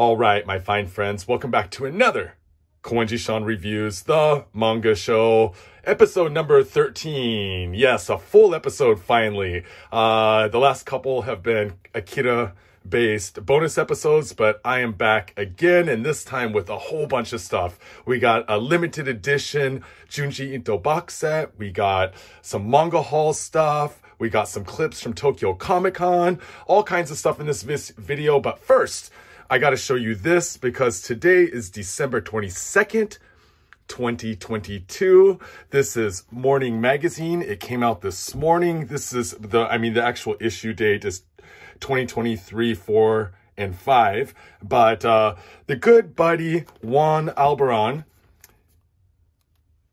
All right, my fine friends, welcome back to another Koenji Shawn Reviews, the manga show, episode number 13. Yes, a full episode finally. Uh, the last couple have been Akira based bonus episodes, but I am back again, and this time with a whole bunch of stuff. We got a limited edition Junji Ito box set, we got some manga haul stuff, we got some clips from Tokyo Comic Con, all kinds of stuff in this video, but first, I got to show you this because today is December 22nd, 2022. This is Morning Magazine. It came out this morning. This is the, I mean, the actual issue date is 2023, 4, and 5. But uh, the good buddy Juan Albarran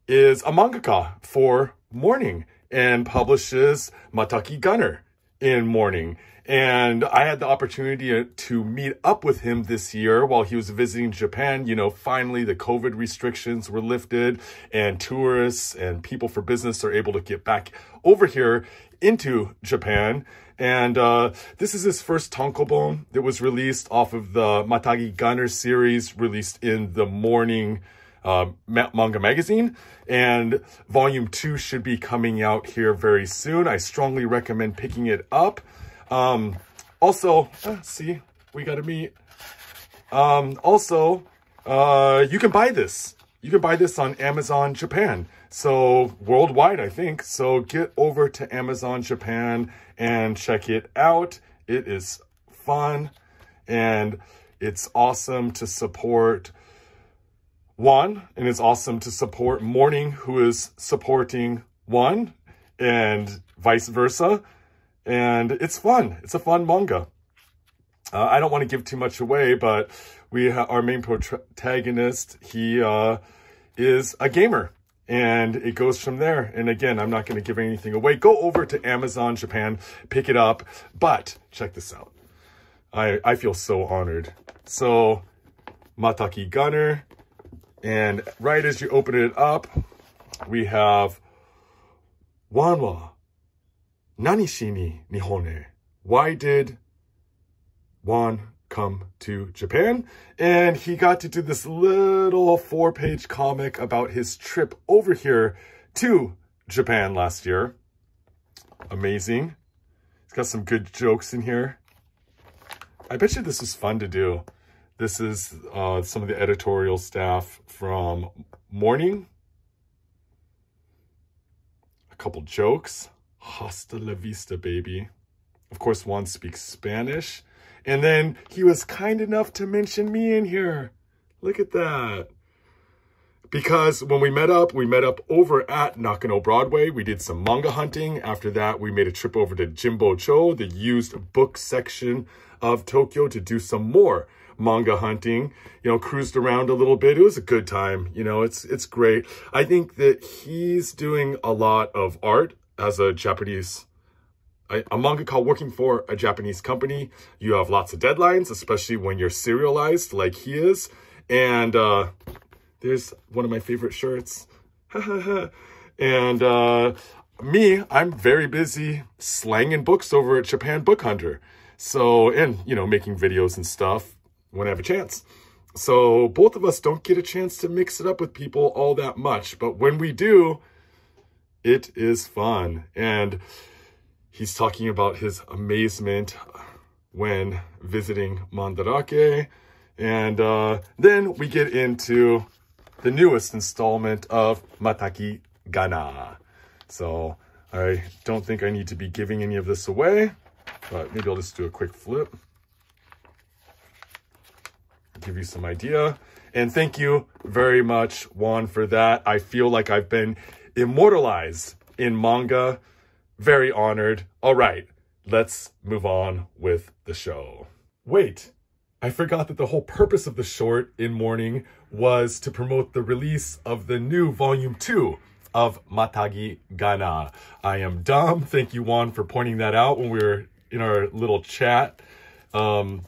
is a mangaka for Morning and publishes Matagi Gunner in Morning. And I had the opportunity to meet up with him this year while he was visiting Japan. You know, finally the COVID restrictions were lifted and tourists and people for business are able to get back over here into Japan. And uh, this is his first tankobon that was released off of the Matagi Gunner series released in the morning uh, manga magazine. And volume two should be coming out here very soon. I strongly recommend picking it up. Um, also, uh, see, we got to meet. Um, also, uh, you can buy this. You can buy this on Amazon Japan. So worldwide, I think. So get over to Amazon Japan and check it out. It is fun and it's awesome to support one and it's awesome to support Morning who is supporting Juan and vice versa and it's fun. It's a fun manga. Uh, I don't want to give too much away, but we our main protagonist, he uh, is a gamer, and it goes from there. And again, I'm not going to give anything away. Go over to Amazon Japan, pick it up, but check this out. I, I feel so honored. So, Matagi Gunner, and right as you open it up, we have Wanwa Nani shini Nihone? Why did Juan come to Japan? And he got to do this little four-page comic about his trip over here to Japan last year. Amazing. It's got some good jokes in here. I bet you this is fun to do. This is uh, some of the editorial staff from Morning. A couple jokes. Hasta la vista, baby. Of course, Juan speaks Spanish. And then he was kind enough to mention me in here. Look at that. Because when we met up, we met up over at Nakano Broadway. We did some manga hunting. After that, we made a trip over to Jimbo-cho, the used book section of Tokyo, to do some more manga hunting. You know, cruised around a little bit. It was a good time. You know, it's it's great. I think that he's doing a lot of art as a Japanese a, a mangaka working for a Japanese company, you have lots of deadlines, especially when you're serialized like he is. And uh, there's one of my favorite shirts. and uh, me, I'm very busy slanging books over at Japan Book Hunter. So, and, you know, making videos and stuff when I have a chance. So both of us don't get a chance to mix it up with people all that much. But when we do, it is fun. And he's talking about his amazement when visiting Mandarake. And uh, then we get into the newest installment of Matagi Gunner. So I don't think I need to be giving any of this away, but maybe I'll just do a quick flip. Give you some idea. And thank you very much, Juan, for that. I feel like I've been immortalized in manga. Very honored. All right, let's move on with the show. Wait, I forgot that the whole purpose of the short in Morning was to promote the release of the new volume two of Matagi Gunner. I am dumb. Thank you, Juan, for pointing that out when we were in our little chat. Um,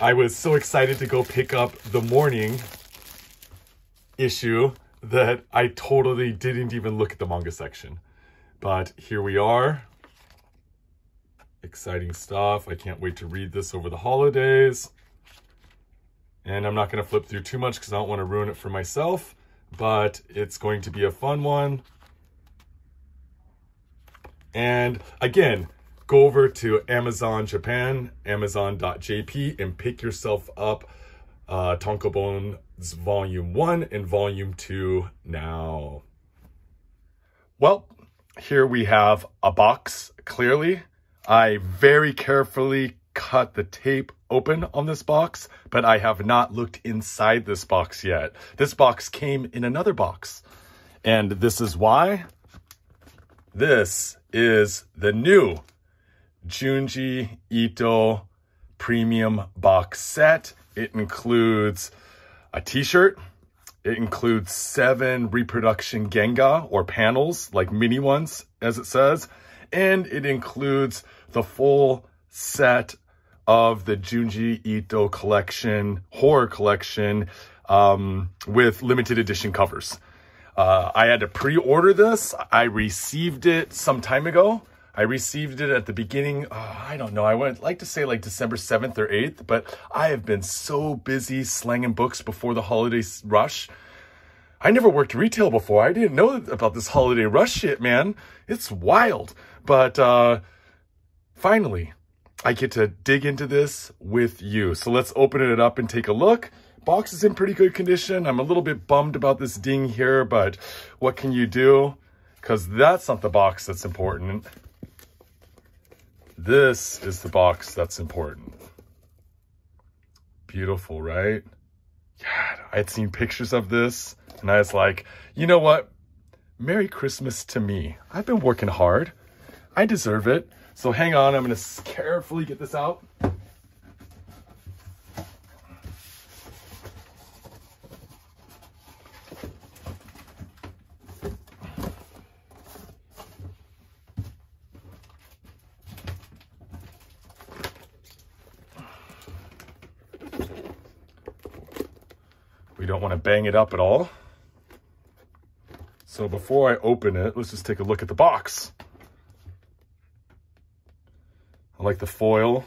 I was so excited to go pick up the morning issue that I totally didn't even look at the manga section. But here we are. Exciting stuff. I can't wait to read this over the holidays. And I'm not going to flip through too much because I don't want to ruin it for myself, but it's going to be a fun one. And again, go over to Amazon Japan, amazon.jp, and pick yourself up uh, Tankobon's Volume 1 and Volume 2 now. Well, here we have a box, clearly. I very carefully cut the tape open on this box, but I have not looked inside this box yet. This box came in another box. And this is why. This is the new Junji Ito Premium Box Set. It includes a t-shirt. It includes seven reproduction Genga or panels, like mini ones, as it says. And it includes the full set of the Junji Ito collection, horror collection, um, with limited edition covers. Uh, I had to pre-order this. I received it some time ago. I received it at the beginning, oh, I don't know, I would like to say like December 7th or 8th, but I have been so busy slanging books before the holiday rush. I never worked retail before. I didn't know about this holiday rush shit, man. It's wild. But uh, finally, I get to dig into this with you. So let's open it up and take a look. Box is in pretty good condition. I'm a little bit bummed about this ding here, but what can you do? Because that's not the box that's important. This is the box that's important. Beautiful, right? God, I had seen pictures of this and I was like, you know what? Merry Christmas to me. I've been working hard. I deserve it. So hang on, I'm gonna carefully get this out. Bang it up at all. So before I open it, let's just take a look at the box. I like the foil.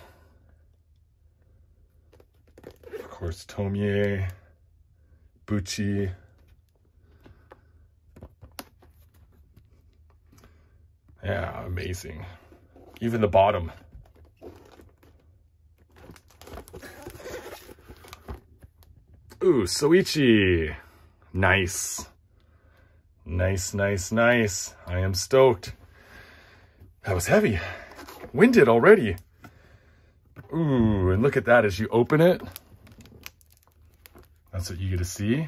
Of course, Tomie, Buchi. Yeah, amazing. Even the bottom. Ooh, Soichi. Nice. Nice, nice, nice. I am stoked. That was heavy. Winded already. Ooh, and look at that as you open it. That's what you get to see.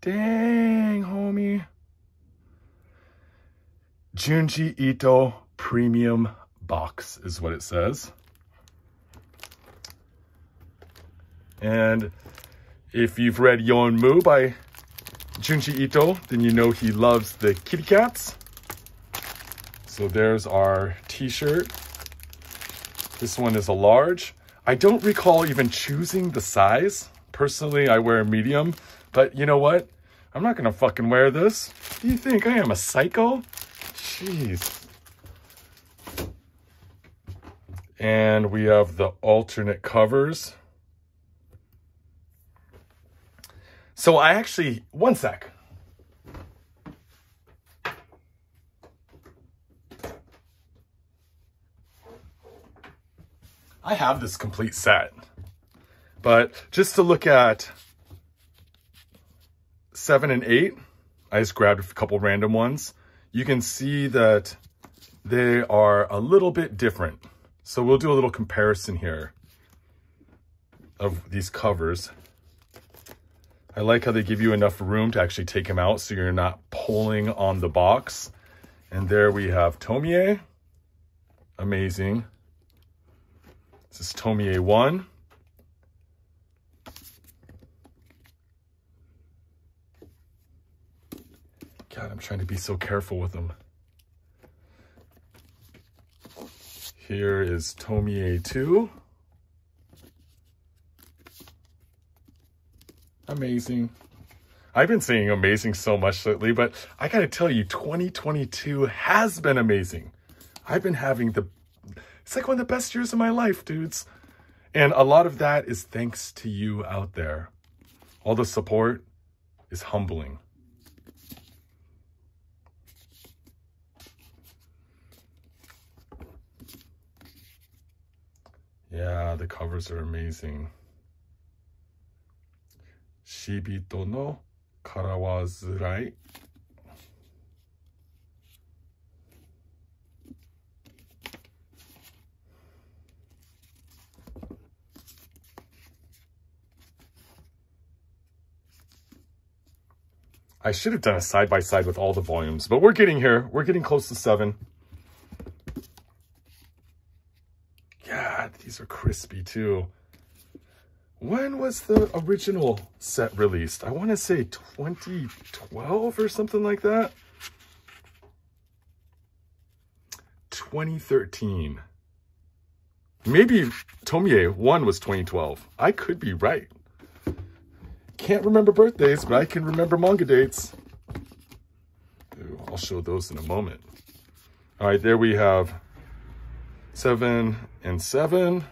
Dang, homie. Junji Ito Premium Box is what it says. And if you've read Yonmu by Junji Ito, then you know he loves the kitty cats. So there's our t-shirt. This one is a large. I don't recall even choosing the size. Personally, I wear a medium, but you know what? I'm not gonna fucking wear this. Do you think I am a psycho? Jeez. And we have the alternate covers. So I actually, one sec. I have this complete set, but just to look at seven and eight, I just grabbed a couple random ones. You can see that they are a little bit different. So we'll do a little comparison here of these covers. I like how they give you enough room to actually take them out so you're not pulling on the box. And there we have Tomie. Amazing. This is Tomie 1. God, I'm trying to be so careful with them. Here is Tomie 2. Amazing. I've been saying amazing so much lately, but I gotta tell you, 2022 has been amazing. I've been having the, it's like one of the best years of my life, dudes. And a lot of that is thanks to you out there. All the support is humbling. Yeah, the covers are amazing. I should have done a side-by-side -side with all the volumes, but we're getting here. We're getting close to seven. Yeah, these are crispy too. When was the original set released? I want to say 2012 or something like that. 2013. Maybe Tomie 1 was 2012. I could be right. Can't remember birthdays, but I can remember manga dates. Ooh, I'll show those in a moment. All right, there we have seven and seven.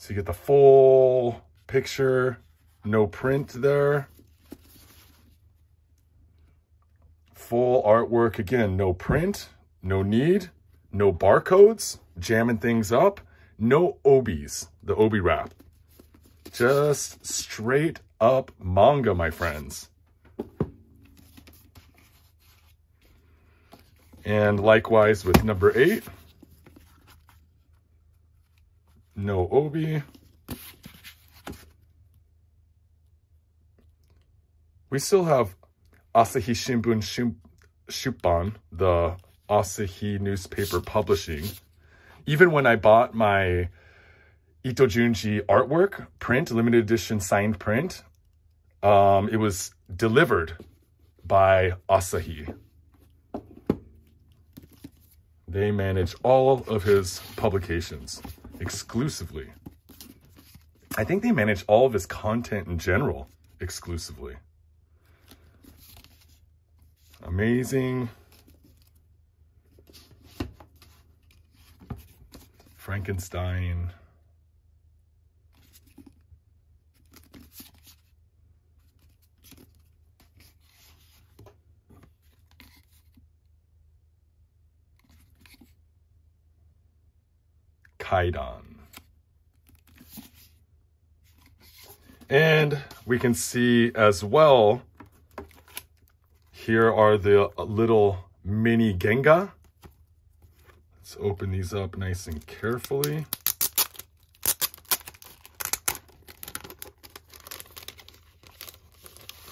So you get the full picture, no print there. Full artwork, again, no print, no need, no barcodes, jamming things up, no obies, the obi wrap. Just straight up manga, my friends. And likewise with number eight. No obi. We still have Asahi Shimbun Shupan, the Asahi newspaper publishing. Even when I bought my Ito Junji artwork, print, limited edition signed print. Um, it was delivered by Asahi. They manage all of his publications exclusively. I think they manage all of his content in general exclusively. Amazing. Frankenstein. Kaidan. And we can see as well, here are the little mini Genga. Let's open these up nice and carefully.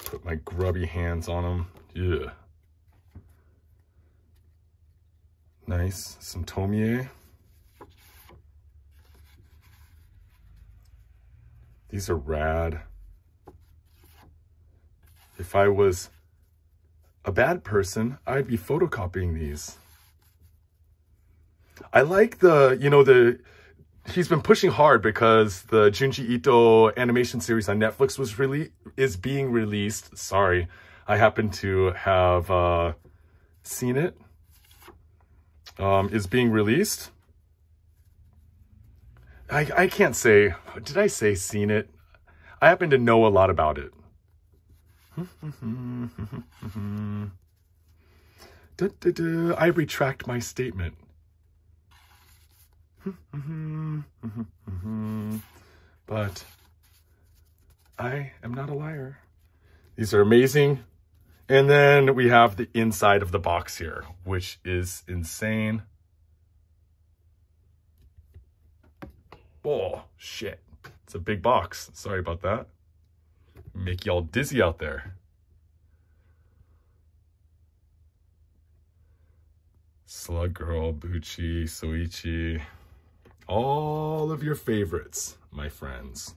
Put my grubby hands on them. Yeah. Nice. Some Tomie. These are rad. If I was a bad person, I'd be photocopying these. I like the, you know, the, he's been pushing hard because the Junji Ito animation series on Netflix was really, is being released. Sorry, I happen to have uh, seen it. Um, is being released. I, I can't say, did I say seen it? I happen to know a lot about it. da, da, da. I retract my statement. but I am not a liar. These are amazing. And then we have the inside of the box here, which is insane. Oh, shit. It's a big box. Sorry about that. Make y'all dizzy out there. Slug Girl, Bucci, Soichi. All of your favorites, my friends.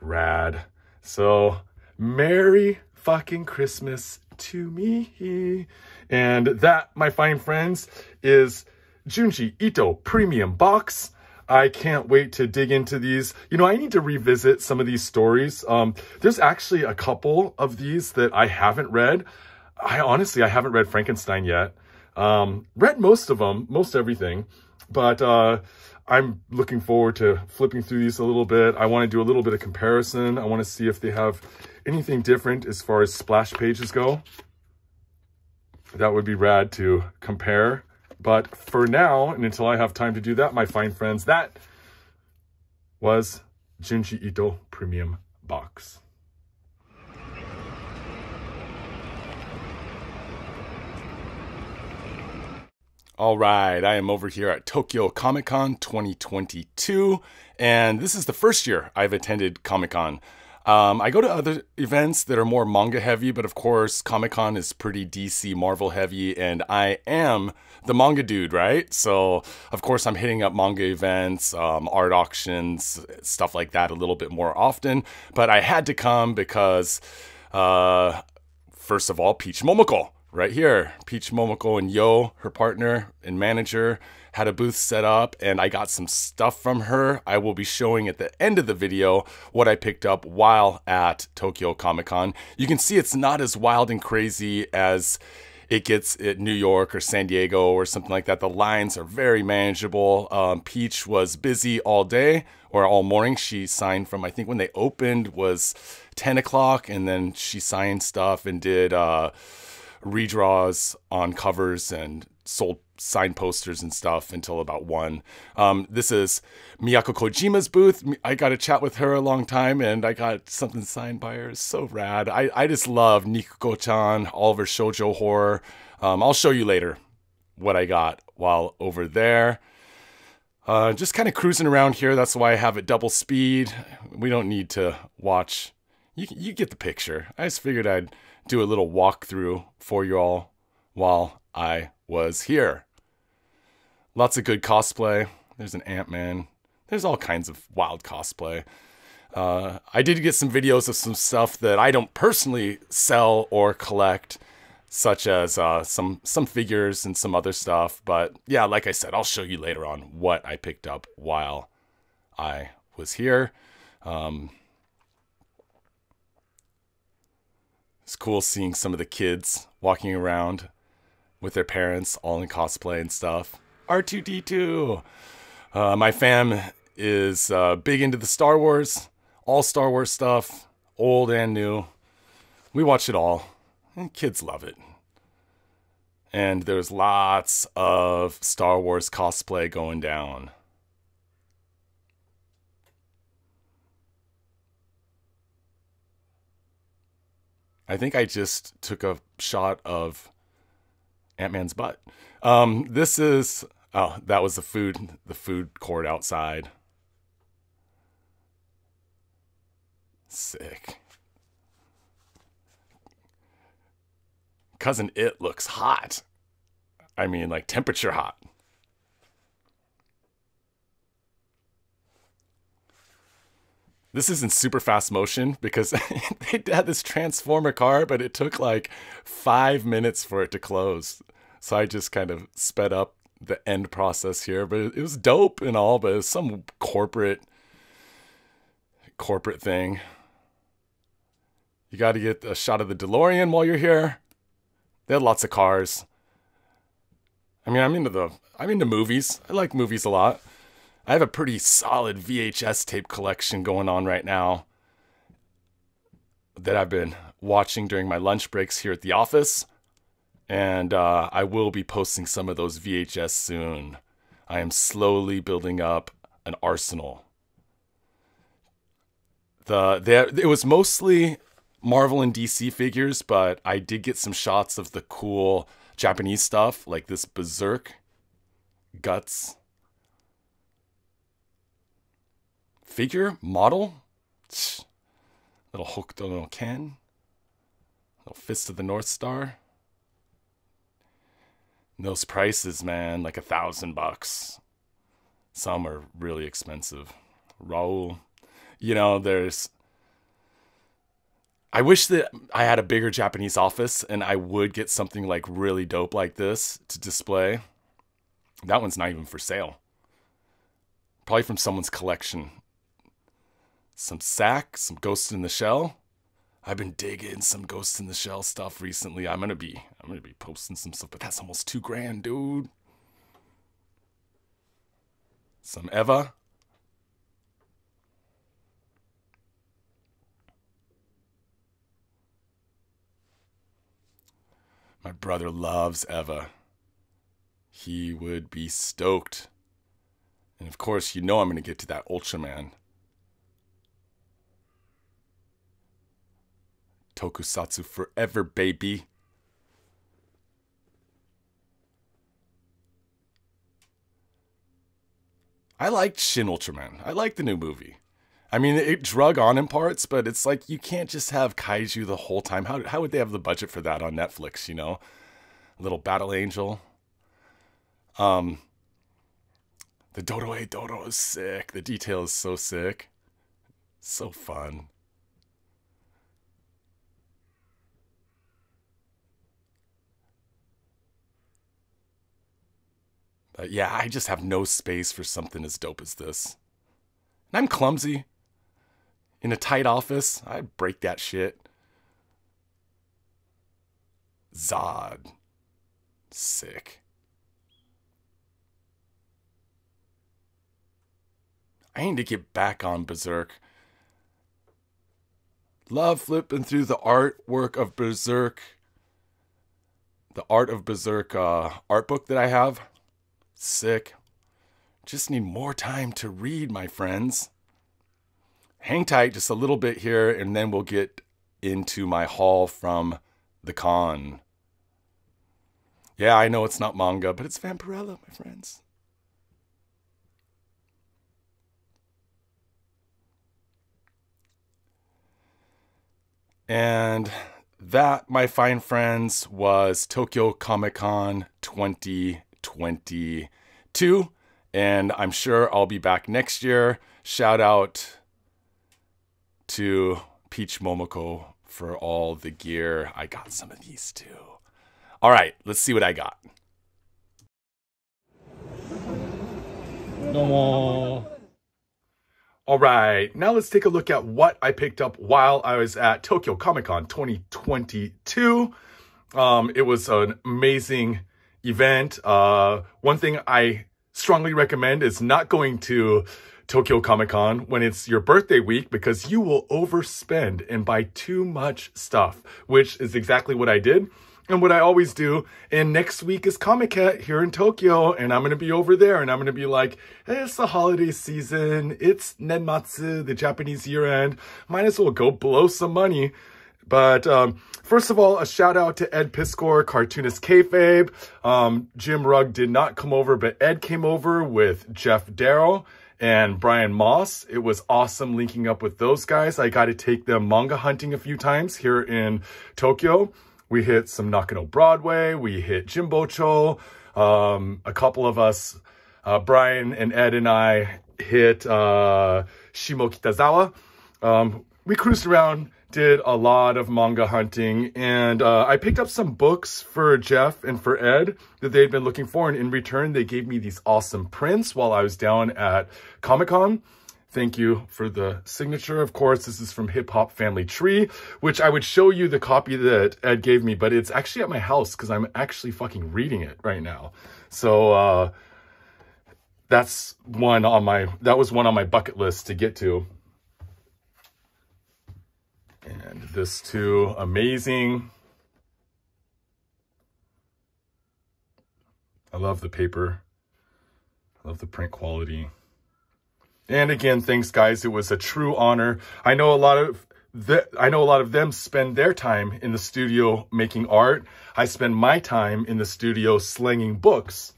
Rad. So, Merry fucking Christmas to me. And that, my fine friends, is Junji Ito Premium Box. I can't wait to dig into these. You know, I need to revisit some of these stories. Um, there's actually a couple of these that I haven't read. I honestly, I haven't read Frankenstein yet. Um, read most of them, most everything, but uh, I'm looking forward to flipping through these a little bit. I want to do a little bit of comparison. I want to see if they have anything different as far as splash pages go. That would be rad to compare. But for now, and until I have time to do that, my fine friends, that was Junji Ito Premium Box. All right, I am over here at Tokyo Comic Con 2022, and this is the first year I've attended Comic Con. Um, I go to other events that are more manga heavy, but of course, Comic Con is pretty DC Marvel heavy, and I am the manga dude, right? So, of course, I'm hitting up manga events, um, art auctions, stuff like that a little bit more often. But I had to come because, uh, first of all, Peach Momoko right here. Peach Momoko and Yo, her partner and manager, had a booth set up and I got some stuff from her. I will be showing at the end of the video what I picked up while at Tokyo Comic Con. You can see it's not as wild and crazy as it gets at New York or San Diego or something like that. The lines are very manageable. Um, Peach was busy all day or all morning. She signed from, I think when they opened was 10 o'clock and then she signed stuff and did, uh, redraws on covers and sold sign posters and stuff until about one. Um, this is Miyako Kojima's booth. I got to chat with her a long time and I got something signed by her. It's so rad. I, I just love Nikko-chan, all of her shoujo horror. Um, I'll show you later what I got while over there. Uh, just kind of cruising around here. That's why I have it double speed. We don't need to watch. You, you get the picture. I just figured I'd do a little walkthrough for you all while I was here. Lots of good cosplay. There's an Ant Man. There's all kinds of wild cosplay. Uh, I did get some videos of some stuff that I don't personally sell or collect, such as uh, some some figures and some other stuff. But yeah, like I said, I'll show you later on what I picked up while I was here. Um, It's cool seeing some of the kids walking around with their parents all in cosplay and stuff. R2D2. Uh, my fam is uh, big into the Star Wars, all Star Wars stuff, old and new. We watch it all, and kids love it. And there's lots of Star Wars cosplay going down. I think I just took a shot of Ant Man's butt. Um, this is oh, that was the food the food court outside. Sick. Cousin It looks hot. I mean, like temperature hot. This is in super fast motion because they had this transformer car, but it took like five minutes for it to close. So I just kind of sped up the end process here, but it was dope and all, but it was some corporate corporate thing. You got to get a shot of the DeLorean while you're here. They had lots of cars. I mean, I'm into the I'm into movies. I like movies a lot. I have a pretty solid VHS tape collection going on right now that I've been watching during my lunch breaks here at the office. And uh, I will be posting some of those VHS soon. I am slowly building up an arsenal. The there it was mostly Marvel and DC figures, but I did get some shots of the cool Japanese stuff, like this Berserk Guts figure, model. Little Hokuto no Ken. Little Fist of the North Star. Those prices, man, like a thousand bucks. Some are really expensive. Raoh. You know, there's. I wish that I had a bigger Japanese office and I would get something like really dope like this to display. That one's not even for sale. Probably from someone's collection some sack, some Ghost in the Shell. I've been digging some Ghost in the Shell stuff recently. I'm gonna be I'm to be posting some stuff, but that's almost two grand, dude. Some Eva. My brother loves Eva. He would be stoked. And of course, you know I'm to get to that Ultraman. Tokusatsu forever, baby. I liked Shin Ultraman. I liked the new movie. I mean, it drug on in parts, but it's like you can't just have kaiju the whole time. How, how would they have the budget for that on Netflix, you know? A little Battle Angel. Um, the Dodoe Dodo is sick. The detail is so sick. So fun. But yeah, I just have no space for something as dope as this. And I'm clumsy. In a tight office, I'd break that shit. Zod. Sick. I need to get back on Berserk. Love flipping through the artwork of Berserk. The Art of Berserk uh, art book that I have. Sick. Just need more time to read, my friends. Hang tight just a little bit here, and then we'll get into my haul from the con. Yeah, I know it's not manga, but it's Vampirella, my friends. And that, my fine friends, was Tokyo Comic Con 2022. And I'm sure I'll be back next year. Shout out to Peach Momoko for all the gear. I got some of these too. All right, let's see what I got. No. All right, now let's take a look at what I picked up while I was at Tokyo Comic Con 2022. Um, it was an amazing event. Uh, one thing I strongly recommend is not going to Tokyo Comic Con when it's your birthday week because you will overspend and buy too much stuff, which is exactly what I did and what I always do. And next week is Comiket here in Tokyo, and I'm to be over there, and I'm to be like, it's the holiday season. It's Nenmatsu, the Japanese year end. Might as well go blow some money. But um, first of all, a shout out to Ed Piskor, cartoonist kayfabe. Um, Jim Rugg did not come over, but Ed came over with Geof Darrow and Brian Moss. It was awesome linking up with those guys. I got to take them manga hunting a few times here in Tokyo. We hit some Nakano Broadway. We hit Jimbocho. Um, a couple of us, uh, Brian and Ed and I hit uh, Shimokitazawa. Um, we cruised around, did a lot of manga hunting, and uh, I picked up some books for Geof and for Ed that they'd been looking for, and in return, they gave me these awesome prints while I was down at Comic-Con. Thank you for the signature. Of course, this is from Hip Hop Family Tree, which I would show you the copy that Ed gave me, but it's actually at my house because I'm actually fucking reading it right now. So, uh, that's one on my, that was one on my bucket list to get to. And this too, amazing. I love the paper. I love the print quality. And again, thanks guys. It was a true honor. I know a lot of the, I know a lot of them spend their time in the studio making art. I spend my time in the studio slanging books.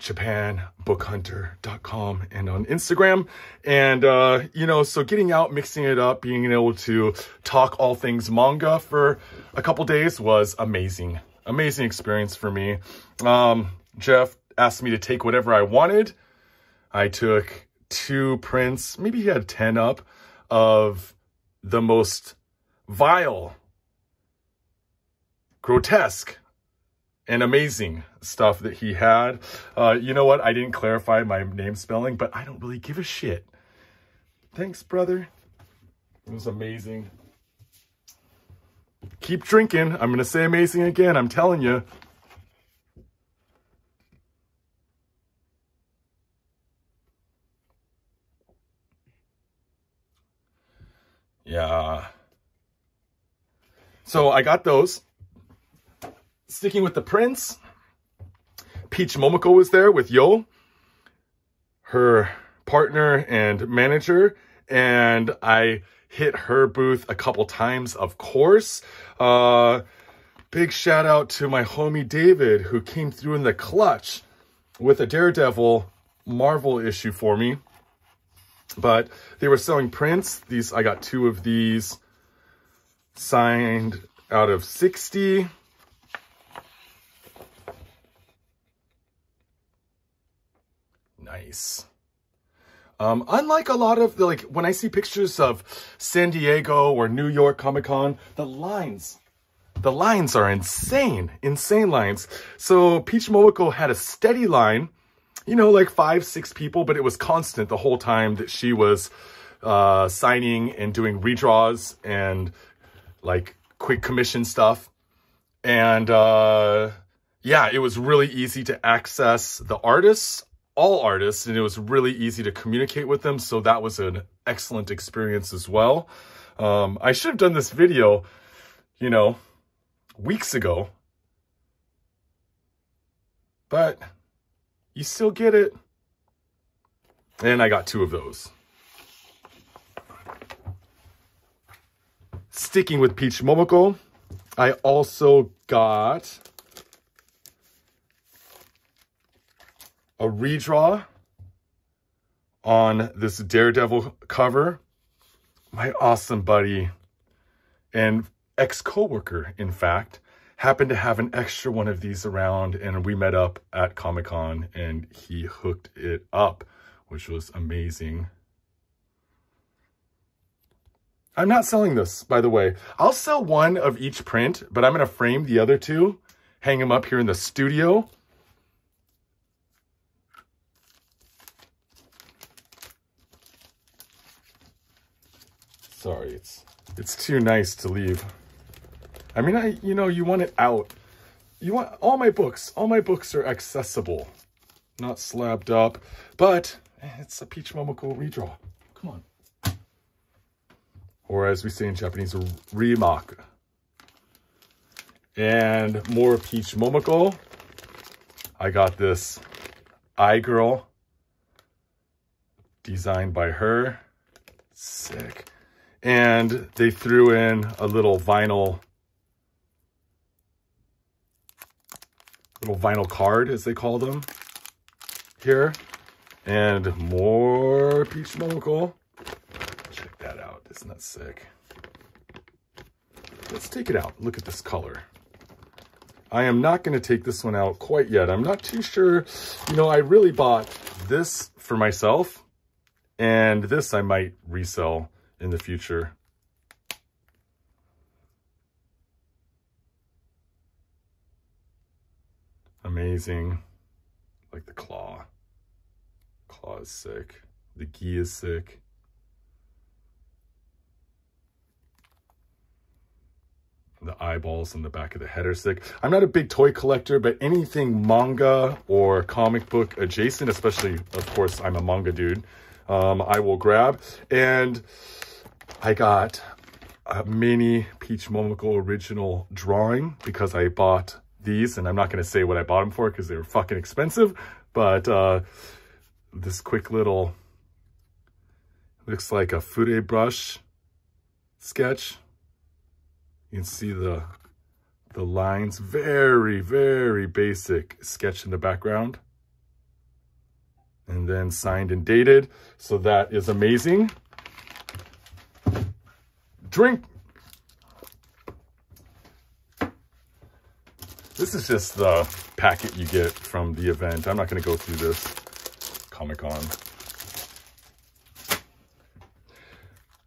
JapanBookHunter.com and on Instagram. And, uh, you know, so getting out, mixing it up, being able to talk all things manga for a couple days was amazing. Amazing experience for me. Um, Geof asked me to take whatever I wanted. I took two prints, maybe he had 10 up, of the most vile, grotesque, and amazing stuff that he had. Uh, you know what? I didn't clarify my name spelling, but I don't really give a shit. Thanks, brother. It was amazing. keep drinking. I'm going to say amazing again. I'm telling you. Yeah. So I got those. Sticking with the prints, Peach Momoko was there with Yo, her partner and manager, and I hit her booth a couple times, of course. Uh, big shout out to my homie David, who came through in the clutch with a Daredevil Marvel issue for me. But they were selling prints. These I got two of these signed out of 60. Nice. Um, unlike a lot of like, when I see pictures of San Diego or New York Comic Con, the lines, the lines are insane, insane lines. So Peach Momoko had a steady line, you know, like five, six people, but it was constant the whole time that she was uh, signing and doing redraws and like quick commission stuff. And uh, yeah, it was really easy to access the artists all artists and it was really easy to communicate with them. So that was an excellent experience as well. Um, I should have done this video, you know, weeks ago, but you still get it. And I got two of those. Sticking with Peach Momoko, I also got a redraw on this Daredevil cover. My awesome buddy and ex-coworker, in fact, happened to have an extra one of these around and we met up at Comic-Con and he hooked it up, which was amazing. I'm not selling this, by the way. I'll sell one of each print, but I'm going to frame the other two, hang them up here in the studio, Sorry, it's it's too nice to leave. I mean, I you know, you want it out. You want all my books. All my books are accessible, not slabbed up, but it's a Peach Momoko redraw. Come on. Or as we say in Japanese, remake. And more Peach Momoko. I got this iGirl designed by her. Sick and they threw in a little vinyl little vinyl card as they call them here. And more peach momoko check that out. Isn't that sick? Let's take it out. Look at this color. I am not going to take this one out quite yet. I'm not too sure. You know, I really bought this for myself, and this I might resell in the future. Amazing. Like the claw. Claw is sick. The gi is sick. The eyeballs on the back of the head are sick. I'm not a big toy collector, but anything manga or comic book adjacent, especially, of course, I'm a manga dude, um, I will grab. And I got a mini Peach Momoko original drawing because I bought these and I'm not going to say what I bought them for because they were fucking expensive, but uh, this quick little, looks like a fude brush sketch. You can see the, the lines, very, very basic sketch in the background. And then signed and dated. So that is amazing drink. This is just the packet you get from the event. I'm not going to go through this Comic-Con.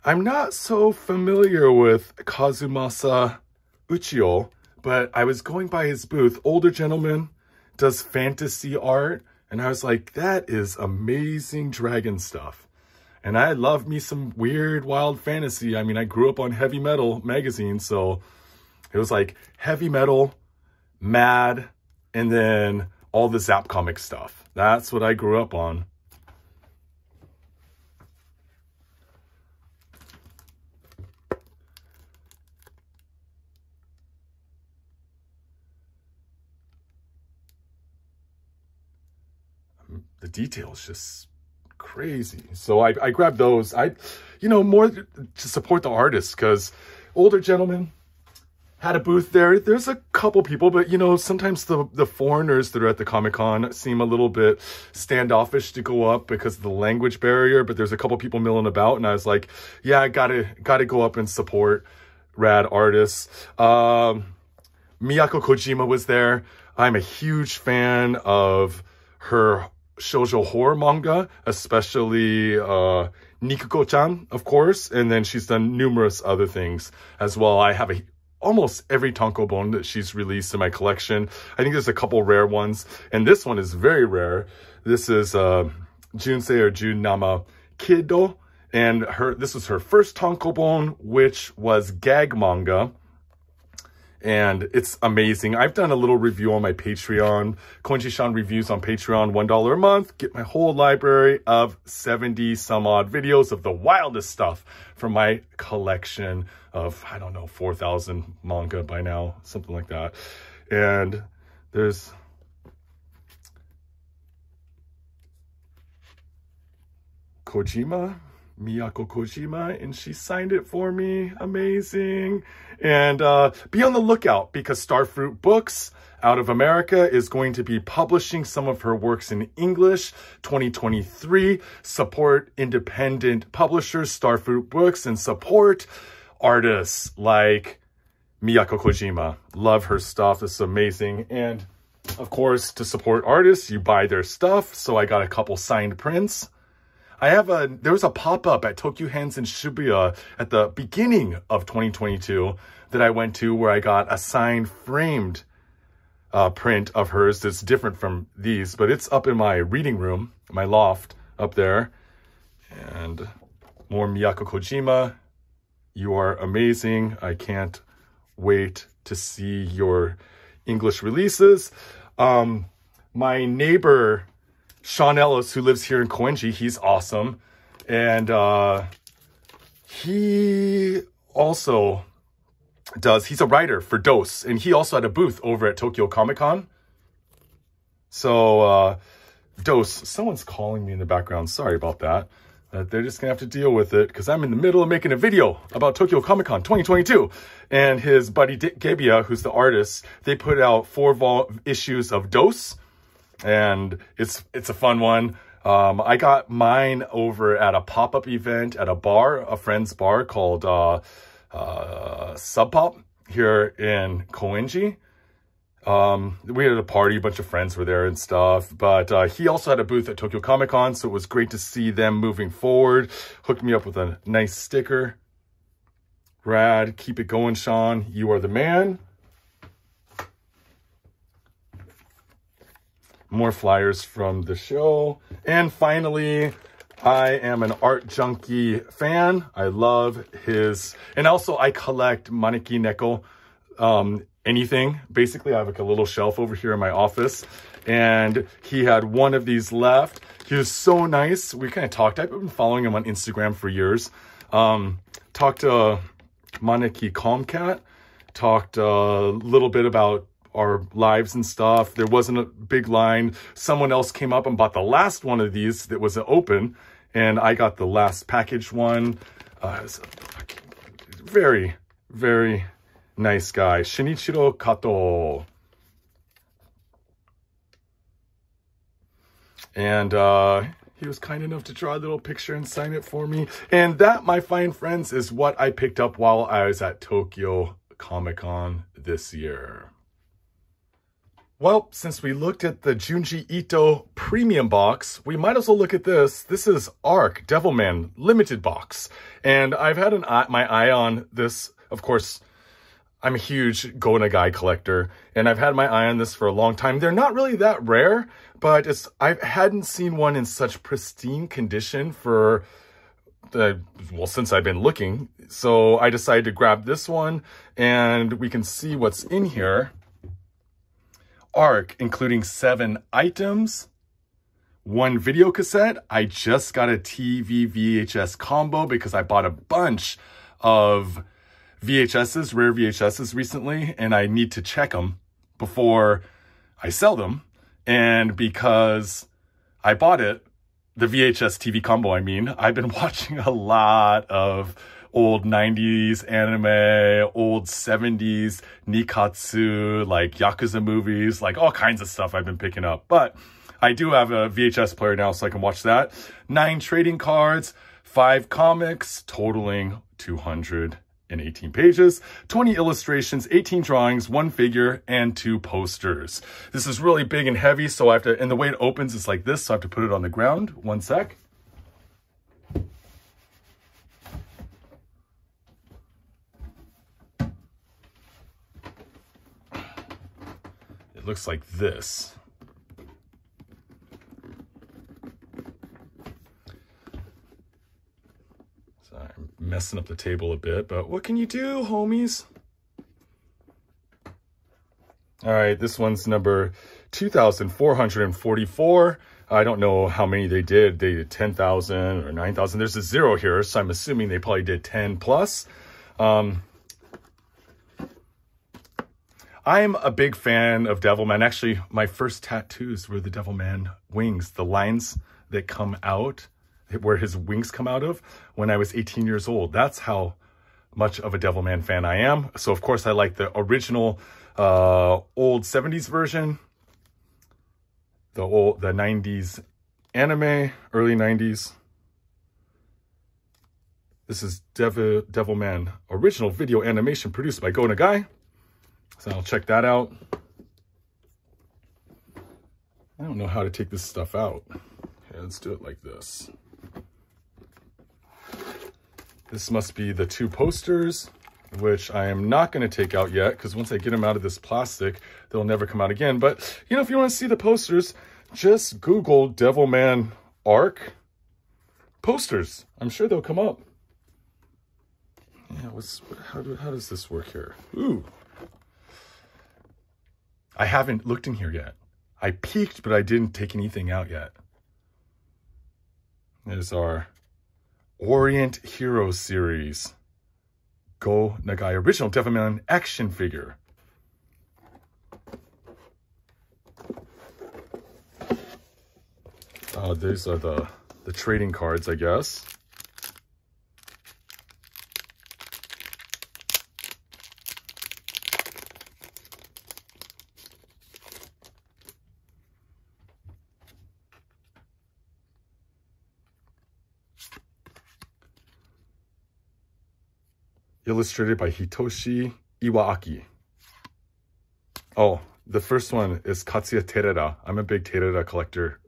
I'm not so familiar with Kazumasa Uchio, but I was going by his booth. Older gentleman, does fantasy art. And I was like, that is amazing dragon stuff. And I love me some weird, wild fantasy. I mean, I grew up on heavy metal magazines, so It was like heavy metal, mad, and then all the Zap comic stuff. That's what I grew up on. the details just crazy. So I, I grabbed those. I, you know, more to support the artist because older gentlemen had a booth there. There's a couple people, but you know, sometimes the, the foreigners that are at the Comic-Con seem a little bit standoffish to go up because of the language barrier, but there's a couple people milling about and I was like, yeah, I gotta, gotta go up and support rad artists. Um, Miyako Kojima was there. I'm a huge fan of her shoujo horror manga, especially uh, Nikuko-chan, of course, and then she's done numerous other things as well. I have a almost every tankobon that she's released in my collection. I think there's a couple rare ones, and this one is very rare. This is uh, Junsei or Jun Nama Kido, and her this was her first tankobon, which was gag manga and it's amazing. I've done a little review on my Patreon, Koenji Shawn reviews on Patreon, $1 a month. Get my whole library of 70 some odd videos of the wildest stuff from my collection of, I don't know, 4,000 manga by now, something like that. And there's Kojima, Miyako Kojima, and she signed it for me. Amazing. And uh, be on the lookout because Starfruit Books out of America is going to be publishing some of her works in English 2023. Support independent publishers, Starfruit Books, and support artists like Miyako Kojima. Love her stuff. It's amazing. And of course, to support artists, you buy their stuff. So I got a couple signed prints. I have a, there was a pop-up at Tokyo Hands in Shibuya at the beginning of 2022 that I went to where I got a signed framed uh, print of hers that's different from these, but it's up in my reading room, my loft up there. And more Miyako Kojima. You are amazing. I can't wait to see your English releases. Um, my neighbor Sean Ellis, who lives here in Koenji, he's awesome. And uh, he also does, he's a writer for Dose. and he also had a booth over at Tokyo Comic Con. So, uh, DOS, someone's calling me in the background. Sorry about that. Uh, they're just gonna have to deal with it because I'm in the middle of making a video about Tokyo Comic Con 2022. And his buddy Dick who's the artist, they put out four issues of DOS and it's it's a fun one. Um, I got mine over at a pop-up event at a bar, a friend's bar called uh, uh, Sub Pop here in Koenji. Um, we had a party, a bunch of friends were there and stuff, but uh, he also had a booth at Tokyo Comic Con, so it was great to see them moving forward. Hooked me up with a nice sticker. Rad, keep it going, Sean. You are the man. More flyers from the show. And finally, I am an art junkie fan. I love his, and also I collect Maneki Neko, um, anything. Basically, I have like a little shelf over here in my office and he had one of these left. He was so nice. We kind of talked. I've been following him on Instagram for years. Um, talked to Maneki Calmcat, talked a little bit about our lives and stuff. There wasn't a big line. Someone else came up and bought the last one of these that was open, and I got the last package one. Uh, very, very nice guy. Shinichiro Kato. And uh, he was kind enough to draw a little picture and sign it for me. And that, my fine friends, is what I picked up while I was at Tokyo Comic Con this year. Well, since we looked at the Junji Ito premium box, we might as well look at this. This is ARK Devilman limited box. And I've had an eye, my eye on this. Of course, I'm a huge Go Nagai collector, and I've had my eye on this for a long time. They're not really that rare, but it's I hadn't seen one in such pristine condition for the well, since I've been looking. So I decided to grab this one and we can see what's in here. ARK, including seven items, one video cassette. I just got a TV VHS combo because I bought a bunch of VHSs, rare VHSs recently, and I need to check them before I sell them. And because I bought it, the VHS TV combo, I mean, I've been watching a lot of old 90s anime, old 70s Nikkatsu, like Yakuza movies, like all kinds of stuff I've been picking up. But I do have a VHS player now so I can watch that. Nine trading cards, five comics, totaling 200 and 18 pages, 20 illustrations, 18 drawings, one figure, and two posters. This is really big and heavy, so I have to, and the way it opens is like this, so I have to put it on the ground. One sec. It looks like this. So I'm messing up the table a bit, but what can you do, homies? All right, this one's number 2,444. I don't know how many they did. They did 10,000 or 9,000. There's a zero here, so I'm assuming they probably did 10 plus. Um, I'm a big fan of Devilman. Actually, my first tattoos were the Devilman wings, the lines that come out where his wings come out of when I was 18 years old. That's how much of a Devilman fan I am. So of course I like the original uh, old 70s version, the old the 90s anime, early 90s. This is Devil Devilman original video animation produced by Go Nagai. So I'll check that out. I don't know how to take this stuff out. Okay, let's do it like this. This must be the two posters, which I am not going to take out yet because once I get them out of this plastic, they'll never come out again. But, you know, if you want to see the posters, just Google Devilman ARK posters. I'm sure they'll come up. Yeah, what's, how, do, how does this work here? Ooh. I haven't looked in here yet. I peeked, but I didn't take anything out yet. There's our Orient Hero series. Go Nagai original Devilman action figure. Uh, these are the, the trading cards, I guess. Illustrated by Hitoshi Iwaaki. Oh, the first one is Katsuya Terada. I'm a big Terada collector.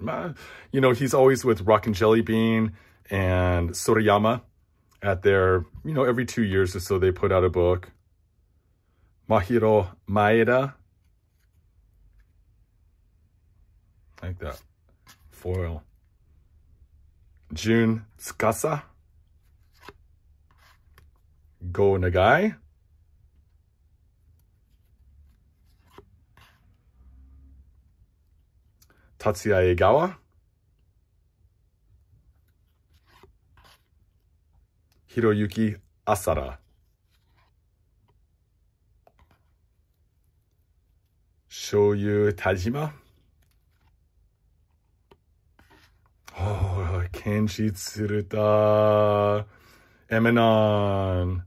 You know, he's always with Rockin' Jelly Bean and Sorayama at their, you know, every two years or so they put out a book. Mahiro Maeda. Like that. Foil. Jun Tsukasa. Go Nagai. Tatsuya Egawa. Hiroyuki Asara. Shoyu Tajima. Oh, Kenji Tsuruta. Eminon.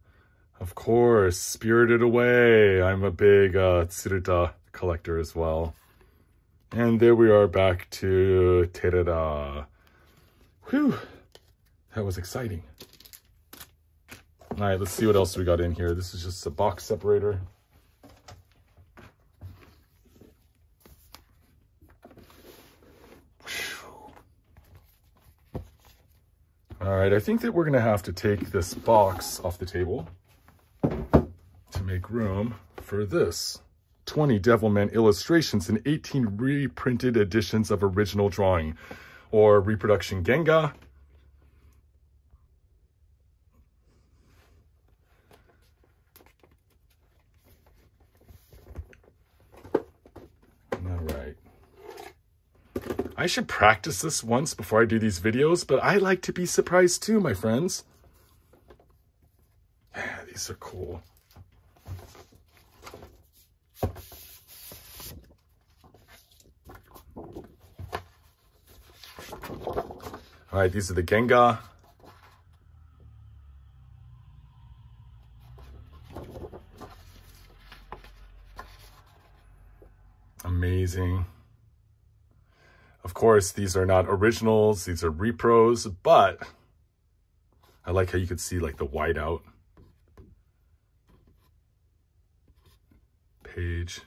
Of course, Spirit of Wonder. I'm a big uh, Tsuruta collector as well. And there we are back to Terada. Whew, that was exciting. All right, let's see what else we got in here. This is just a box separator. All right, I think that we're gonna have to take this box off the table make room for this. 20 Devilman illustrations and 18 reprinted editions of original drawing or reproduction Genga. All right. I should practice this once before I do these videos, but I like to be surprised too, my friends. Yeah, these are cool. All right, these are the Genga. Amazing. Of course, these are not originals. These are repros, but I like how you could see like the whiteout page.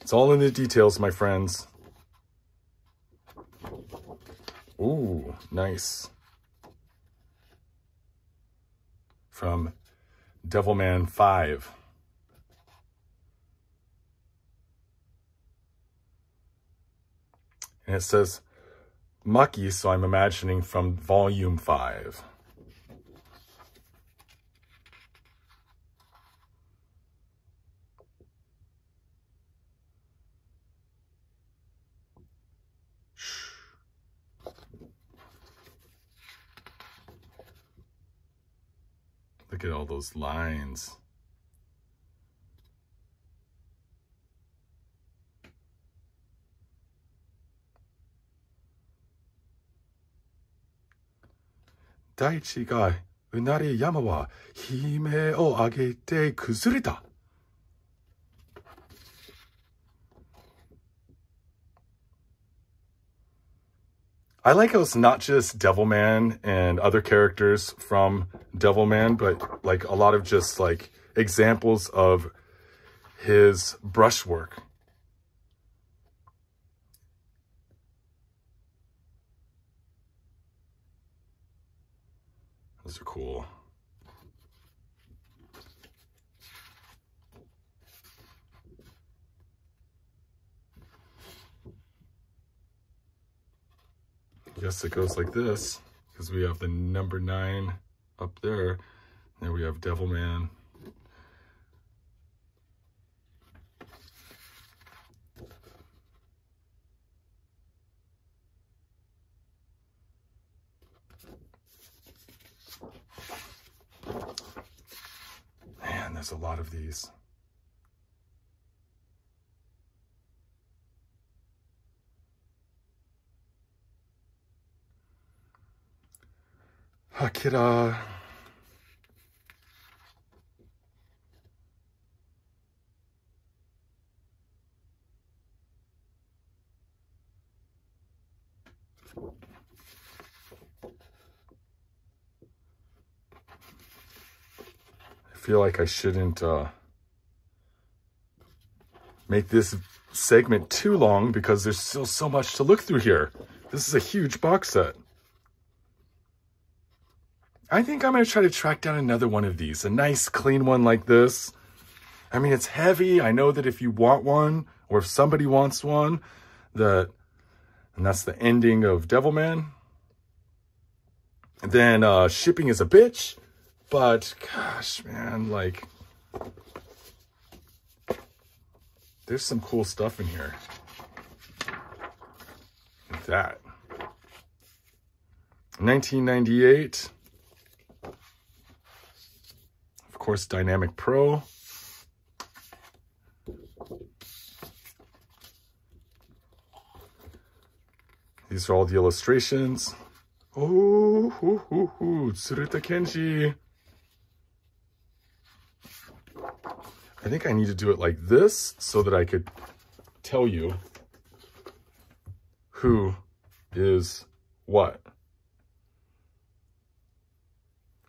It's all in the details, my friends. Ooh, nice. From Devilman 5. And it says Maki, so I'm imagining from volume 5. Look at all those lines. Daichi がうなり山は悲鳴を上げて崩れた。I like how it's not just Devilman and other characters from Devilman, but like a lot of just like examples of his brushwork. Those are cool. Yes, it goes like this because we have the number nine up there. There we have Devilman. Man, there's a lot of these. Akira. I feel like I shouldn't uh, make this segment too long because there's still so much to look through here. This is a huge box set. I think I'm going to try to track down another one of these, a nice clean one like this. I mean, it's heavy. I know that if you want one or if somebody wants one, that, and that's the ending of Devilman. Then uh, shipping is a bitch, but gosh, man, like, there's some cool stuff in here. Like that. 1998. Course, Dynamic Pro. These are all the illustrations. Oh, hoo, hoo, hoo. Tsuruta Kenji. I think I need to do it like this so that I could tell you who is what.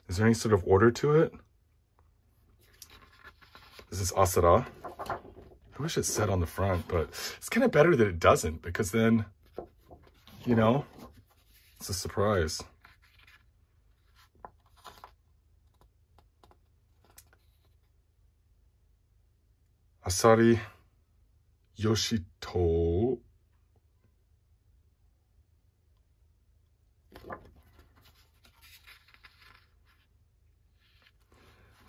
Is there any sort of order to it? This is Asara. I wish it said on the front, but it's kind of better that it doesn't because then, you know, it's a surprise. Asari Yoshito.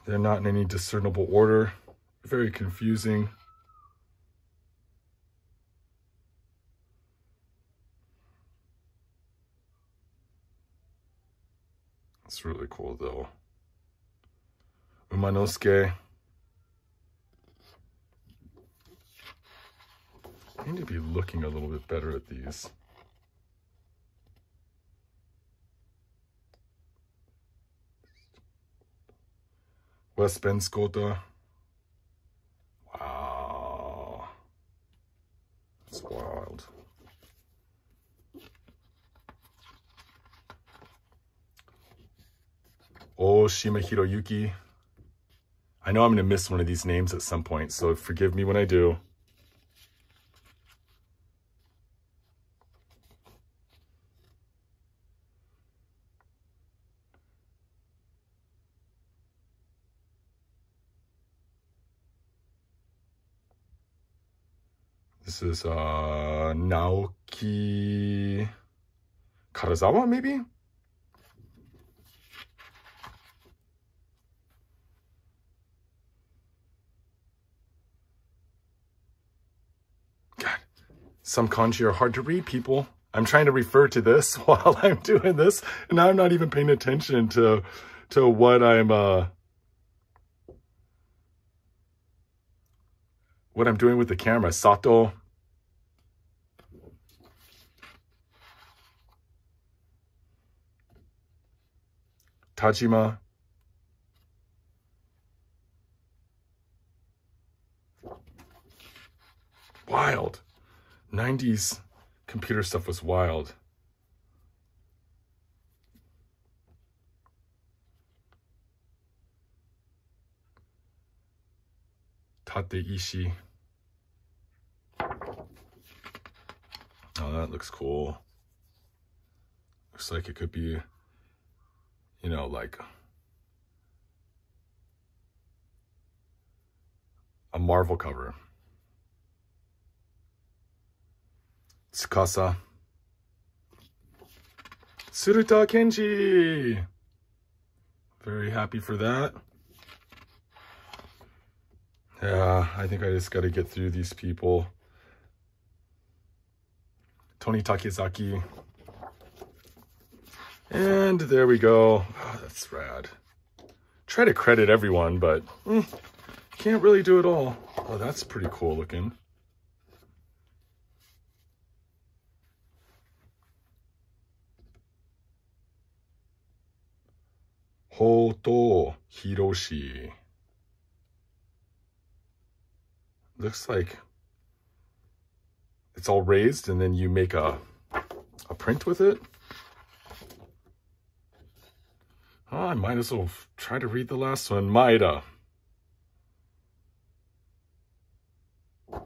They're not in any discernible order very confusing. It's really cool though. Umanosuke. I need to be looking a little bit better at these. West Ben Scotta. Wow. That's wild. Oh, Oshima Hiroyuki. I know I'm going to miss one of these names at some point, so forgive me when I do. This is uh, Naoki Karazawa, maybe? God, some kanji are hard to read, people. I'm trying to refer to this while I'm doing this, and I'm not even paying attention to to what I'm uh what I'm doing with the camera. Sato. Tajima. Wild. 90s computer stuff was wild. Tate Ishii. Oh, that looks cool. Looks like it could be, you know, like a Marvel cover. Tsukasa. Tsuruta Kenji. Very happy for that. Yeah, I think I just got to get through these people. Tony Takezaki. And there we go. Oh, that's rad. Try to credit everyone, but mm, can't really do it all. Oh, that's pretty cool looking. Hoto Hiroshi. Looks like it's all raised and then you make a, a print with it. Oh, I might as well try to read the last one. Maeda. Uh.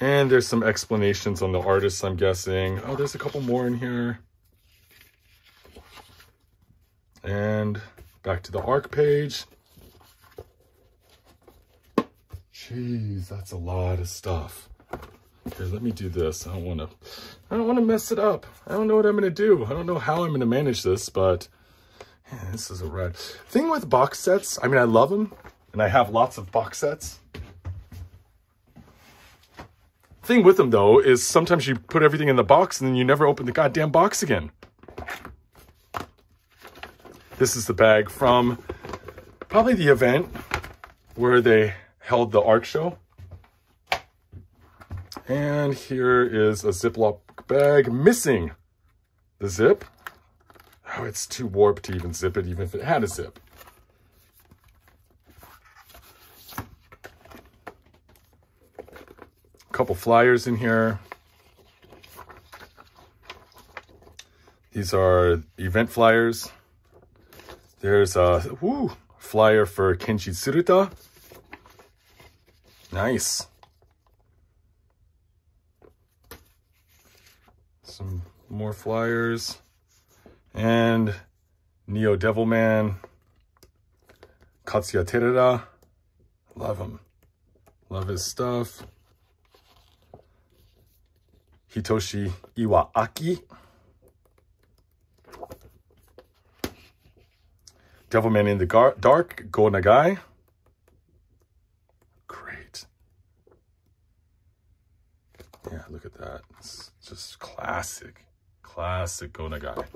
And there's some explanations on the artists, I'm guessing. Oh, there's a couple more in here. And back to the ARK page. Jeez, that's a lot of stuff. Here, let me do this. I don't want to, I don't want to mess it up. I don't know what I'm going to do. I don't know how I'm going to manage this, but this is a red thing with box sets. I mean, I love them and I have lots of box sets. Thing with them though, is sometimes you put everything in the box and then you never open the goddamn box again. This is the bag from probably the event where they held the art show. And here is a Ziploc bag missing the zip. Oh, it's too warped to even zip it, even if it had a zip. A couple flyers in here. These are event flyers. There's a woo, flyer for Kenji Tsuruta. Nice. Some more flyers. And Neo Devilman. Katsuya Terada. Love him. Love his stuff. Hitoshi Iwaaki. Devilman in the Gar Dark, Go Nagai. Great. Yeah, look at that. It's just classic, classic Go Nagai.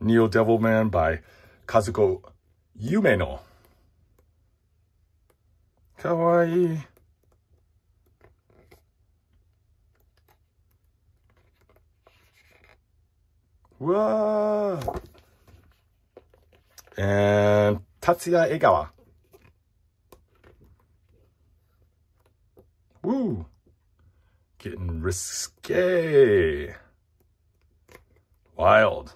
Neo Devilman by Kazuko Yumeno. Kawaii. Whoa. And Tatsuya Egawa. Woo. Getting risque. Wild.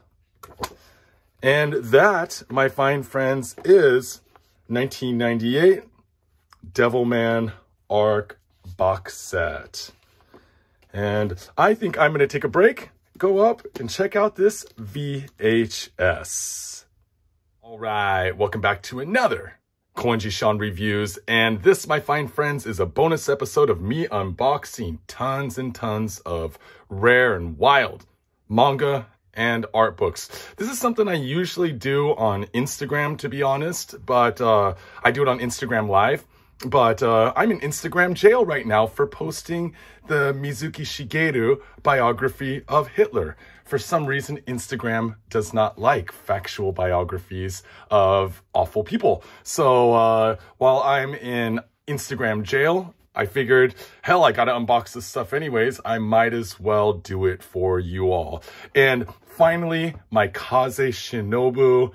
And that, my fine friends, is 1998 Devilman ARK box set. And I think I'm going to take a break, go up and check out this VHS. All right, welcome back to another Koenji Shawn Reviews. And this, my fine friends, is a bonus episode of me unboxing tons and tons of rare and wild manga and art books. This is something I usually do on Instagram, to be honest, but uh, I do it on Instagram Live. But uh, I'm in Instagram jail right now for posting the Mizuki Shigeru biography of Hitler. For some reason, Instagram does not like factual biographies of awful people. So uh, while I'm in Instagram jail, I figured, hell, I gotta unbox this stuff anyways. I might as well do it for you all. And finally, my Kaze Shinobu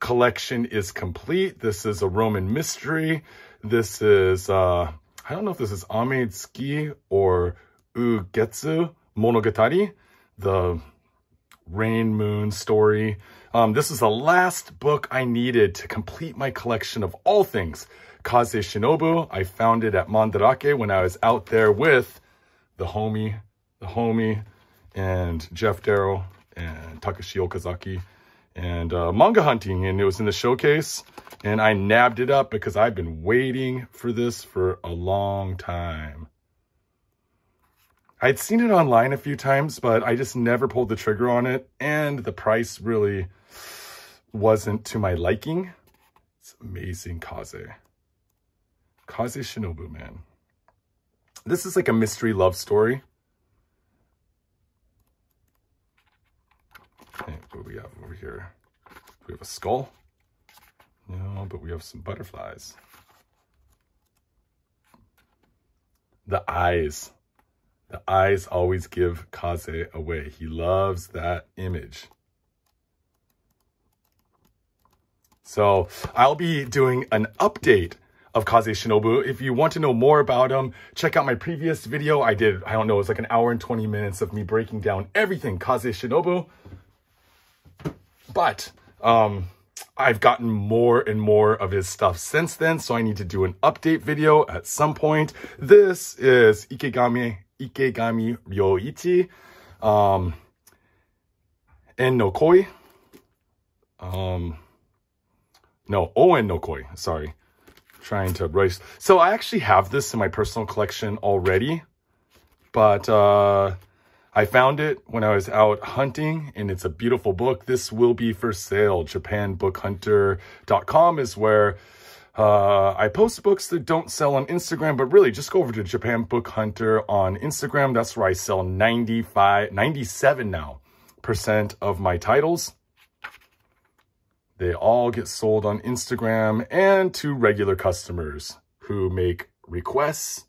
collection is complete. This is a Roman mystery. This is, uh, I don't know if this is Ame Tsuki or Ugetsu Monogatari, the rain moon story. Um, this is the last book I needed to complete my collection of all things Kaze Shinobu. I found it at Mandarake when I was out there with the homie, the homie, and Geof Darrow and Takashi Okazaki and uh, manga hunting and it was in the showcase and I nabbed it up because I've been waiting for this for a long time. I'd seen it online a few times, but I just never pulled the trigger on it and the price really wasn't to my liking. It's amazing Kaze. Kaze Shinobu, man. This is like a mystery love story. Okay, what do we have over here? We have a skull. No, but we have some butterflies. The eyes. The eyes always give Kaze away. He loves that image. So I'll be doing an update of Kaze Shinobu. If you want to know more about him, check out my previous video. I did, I don't know, it was like an hour and 20 minutes of me breaking down everything Kaze Shinobu. But um, I've gotten more and more of his stuff since then, so I need to do an update video at some point. This is Ikegami, Ikegami Ryoichi, um, En no Koi. Um, no, Oen no Koi, sorry trying to race. So I actually have this in my personal collection already, but uh, I found it when I was out hunting and it's a beautiful book. This will be for sale. JapanBookHunter.com is where uh, I post books that don't sell on Instagram, but really just go over to Japan Book Hunter on Instagram. That's where I sell 95, 97 now percent of my titles. They all get sold on Instagram and to regular customers who make requests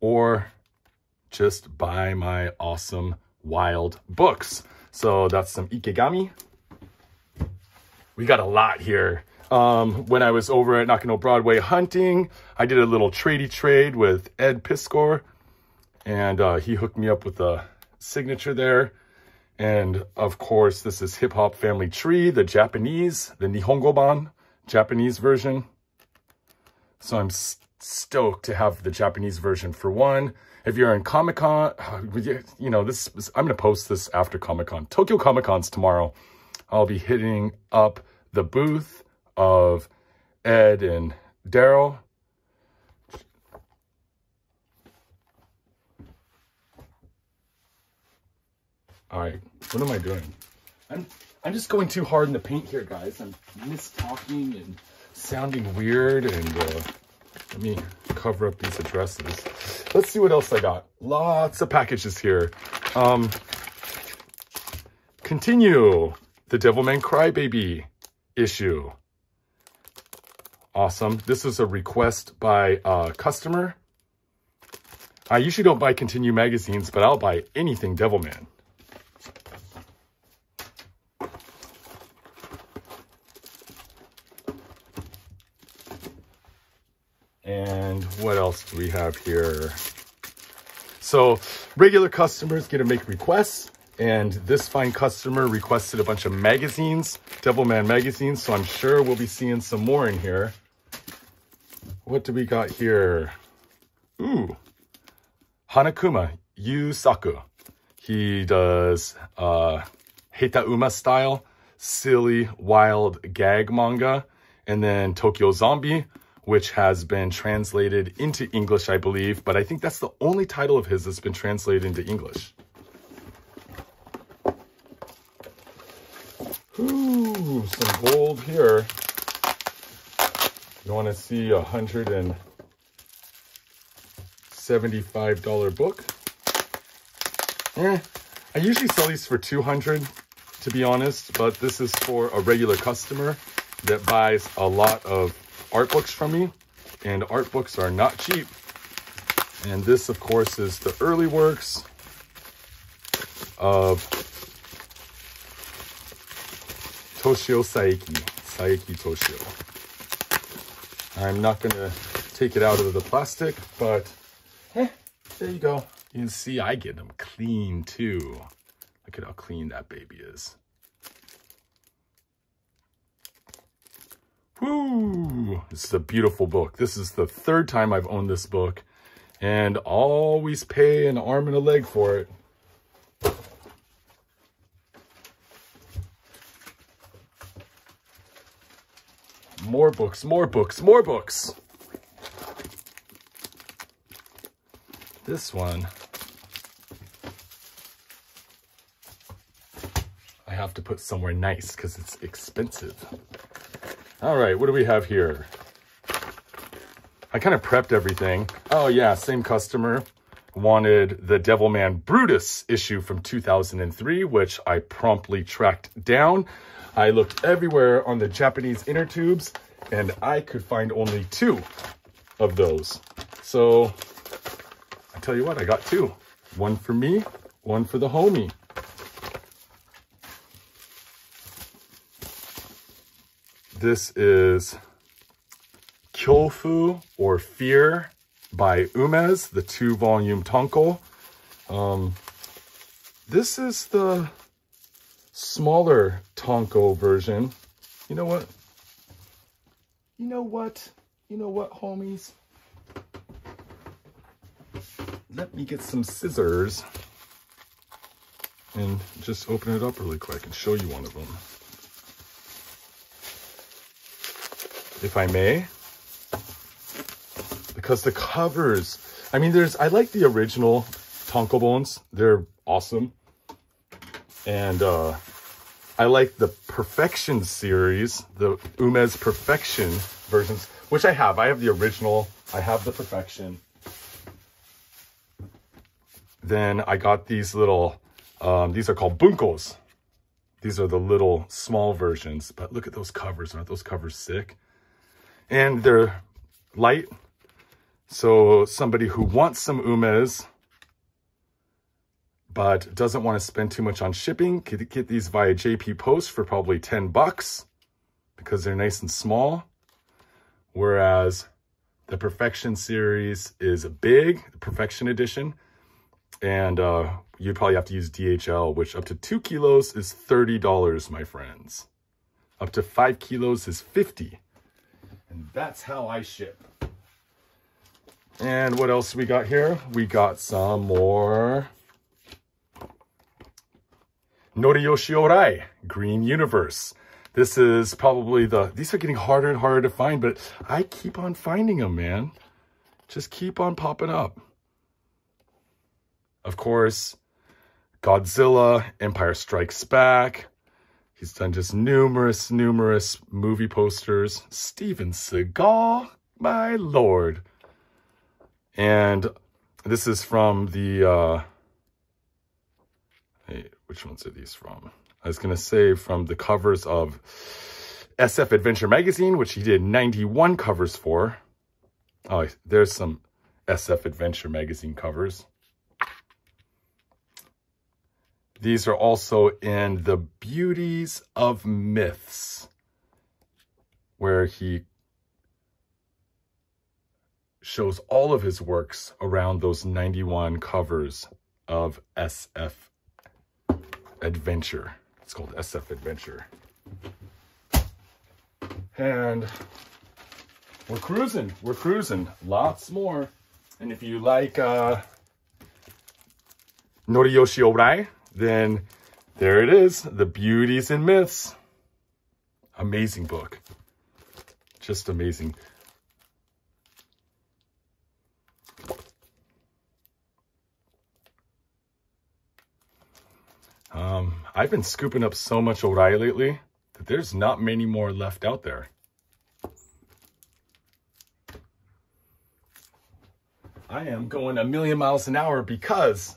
or just buy my awesome wild books. So that's some Ikegami. We got a lot here. Um, when I was over at Nakano Broadway hunting, I did a little tradey trade with Ed Piskor, and uh, he hooked me up with a signature there. And of course, this is Hip Hop Family Tree, the Japanese, the Nihongoban, Japanese version. So I'm stoked to have the Japanese version for one. If you're in Comic-Con, uh, you know, this I'm going to post this after Comic-Con. Tokyo Comic-Con's tomorrow. I'll be hitting up the booth of Ed and Daryl All right, what am I doing? I'm I'm just going too hard in the paint here, guys. I'm mis-talking and sounding weird. And uh, let me cover up these addresses. Let's see what else I got. Lots of packages here. Um, continue. the Devilman Crybaby issue. Awesome. This is a request by a customer. I usually don't buy Continue magazines, but I'll buy anything Devilman. And what else do we have here? So regular customers get to make requests and this fine customer requested a bunch of magazines, Devilman magazines, so I'm sure we'll be seeing some more in here. What do we got here? Ooh, Hanakuma Yusaku. He does uh, style, silly, wild gag manga. And then Tokyo Zombie, which has been translated into English, I believe. But I think that's the only title of his that's been translated into English. Ooh, some gold here. You want to see a hundred and $75 book. Eh, I usually sell these for 200 to be honest, but this is for a regular customer that buys a lot of art books from me, and art books are not cheap. And this, of course, is the early works of Toshio Saeki, Saeki Toshio. I'm not going to take it out of the plastic, but eh, there you go. You can see I get them clean too. Look at how clean that baby is. Whoo! This is a beautiful book. This is the third time I've owned this book and always pay an arm and a leg for it. More books, more books, more books. This one, I have to put somewhere nice because it's expensive. All right, what do we have here? I kind of prepped everything. Oh yeah, same customer wanted the Devilman Brutus issue from 2003, which I promptly tracked down. I looked everywhere on the Japanese inner tubes and I could find only two of those. So I tell you what, I got two. One for me, one for the homie. This is Kyofu or Fear by Umez, the two volume Tonko. Um, this is the smaller Tonko version. You know what? You know what? You know what, homies? Let me get some scissors and just open it up really quick and show you one of them. If I may. Because the covers, I mean, there's, I like the original Tonko Bones. They're awesome. And uh, I like the Perfection series, the Umez Perfection versions, which I have. I have the original. I have the Perfection. Then I got these little, um, these are called Bunkos. These are the little small versions, but look at those covers. Aren't those covers sick? And they're light. So somebody who wants some umez but doesn't want to spend too much on shipping could get these via JP Post for probably 10 bucks because they're nice and small. Whereas the Perfection series is a big, Perfection edition, and uh, you'd probably have to use DHL, which up to two kilos is $30, my friends. Up to five kilos is 50 and that's how I ship. And what else we got here? We got some more Noriyoshi Orai, Green Universe. This is probably the, these are getting harder and harder to find, but I keep on finding them, man. Just keep on popping up. Of course, Godzilla, Empire Strikes Back, He's done just numerous, numerous movie posters. Steven Seagal, my lord. And this is from the, uh, hey, which ones are these from? I was going to say from the covers of SF Adventure Magazine, which he did 91 covers for. Oh, there's some SF Adventure Magazine covers. These are also in The Beauties of Myths, where he shows all of his works around those 91 covers of SF Adventure. It's called SF Adventure. And we're cruising. We're cruising. Lots more. And if you like uh, Noriyoshi Ohrai, then there it is. The Beauties and Myths. Amazing book. Just amazing. Um, I've been scooping up so much Ohrai lately that there's not many more left out there. I am going a million miles an hour because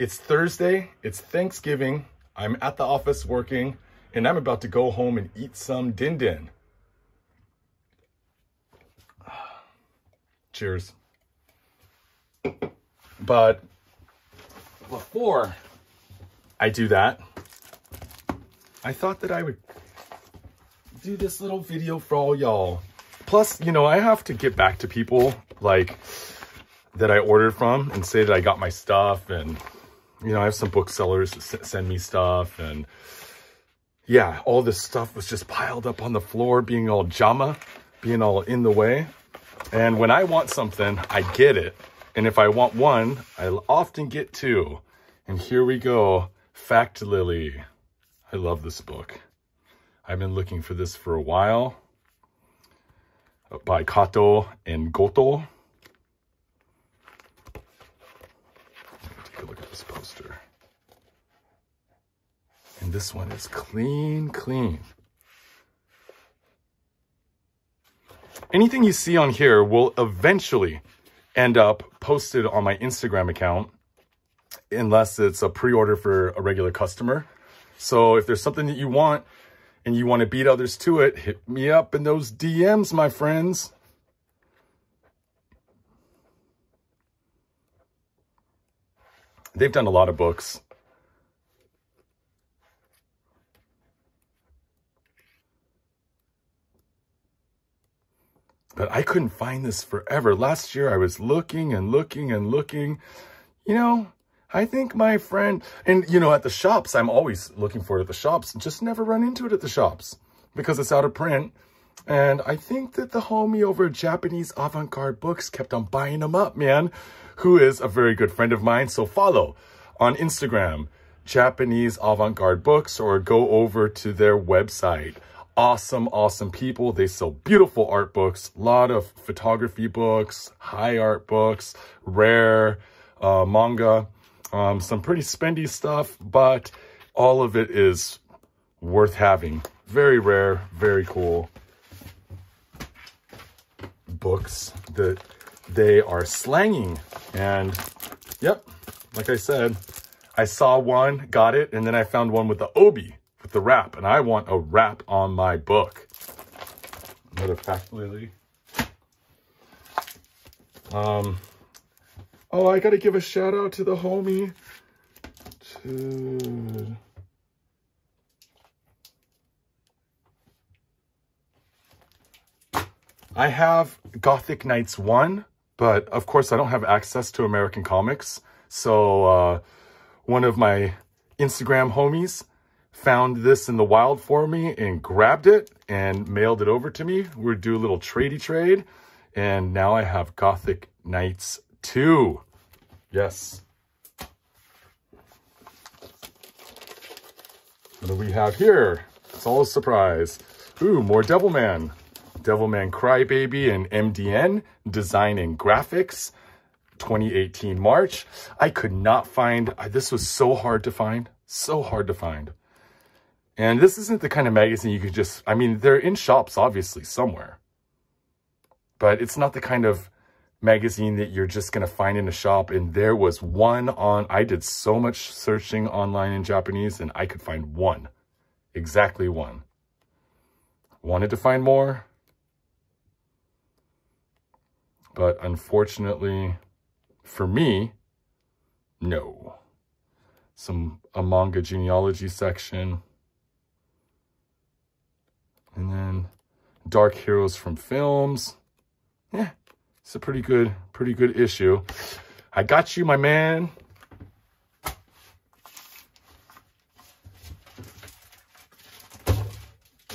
it's Thursday, it's Thanksgiving, I'm at the office working, and I'm about to go home and eat some din din. Cheers. But before I do that, I thought that I would do this little video for all y'all. Plus, you know, I have to get back to people like that I ordered from and say that I got my stuff and, you know, I have some booksellers send me stuff and yeah, all this stuff was just piled up on the floor being all jama, being all in the way. And when I want something, I get it. And if I want one, I'll often get two. And here we go. Fact Lily. I love this book. I've been looking for this for a while. Uh, by Kato and Goto. Take a look at poster. And this one is clean, clean. Anything you see on here will eventually end up posted on my Instagram account unless it's a pre-order for a regular customer. So if there's something that you want and you want to beat others to it, hit me up in those DMs, my friends. They've done a lot of books. But I couldn't find this forever. Last year I was looking and looking and looking. You know, I think my friend, and you know, at the shops, I'm always looking for it at the shops, just never run into it at the shops because it's out of print. And I think that the homie over Japanese Avant-Garde Books kept on buying them up, man, who is a very good friend of mine. So follow on Instagram, Japanese Avant-Garde Books, or go over to their website. Awesome, awesome people. They sell beautiful art books, a lot of photography books, high art books, rare uh, manga. Um, some pretty spendy stuff, but all of it is worth having. Very rare, very cool books that they are slanging. And yep, like I said, I saw one, got it, and then I found one with the obi, with the wrap, and I want a wrap on my book. Another fact, Lily. Um, Oh, I gotta give a shout out to the homie. To... I have Gothic Knights 1, but of course I don't have access to American comics. So uh, one of my Instagram homies found this in the wild for me and grabbed it and mailed it over to me. We're do a little tradey trade. And now I have Gothic Knights two. Yes. What do we have here? It's all a surprise. Ooh, more Devilman. Devilman Crybaby and MDN, Design and Graphics, 2018 March. I could not find, this was so hard to find, so hard to find. And this isn't the kind of magazine you could just, I mean, they're in shops, obviously, somewhere. But it's not the kind of magazine that you're just going to find in a shop. And there was one on, I did so much searching online in Japanese and I could find one, exactly one. Wanted to find more, but unfortunately for me, no. Some, a manga genealogy section. And then Dark Heroes from Films. Yeah, it's a pretty good, pretty good issue. I got you, my man.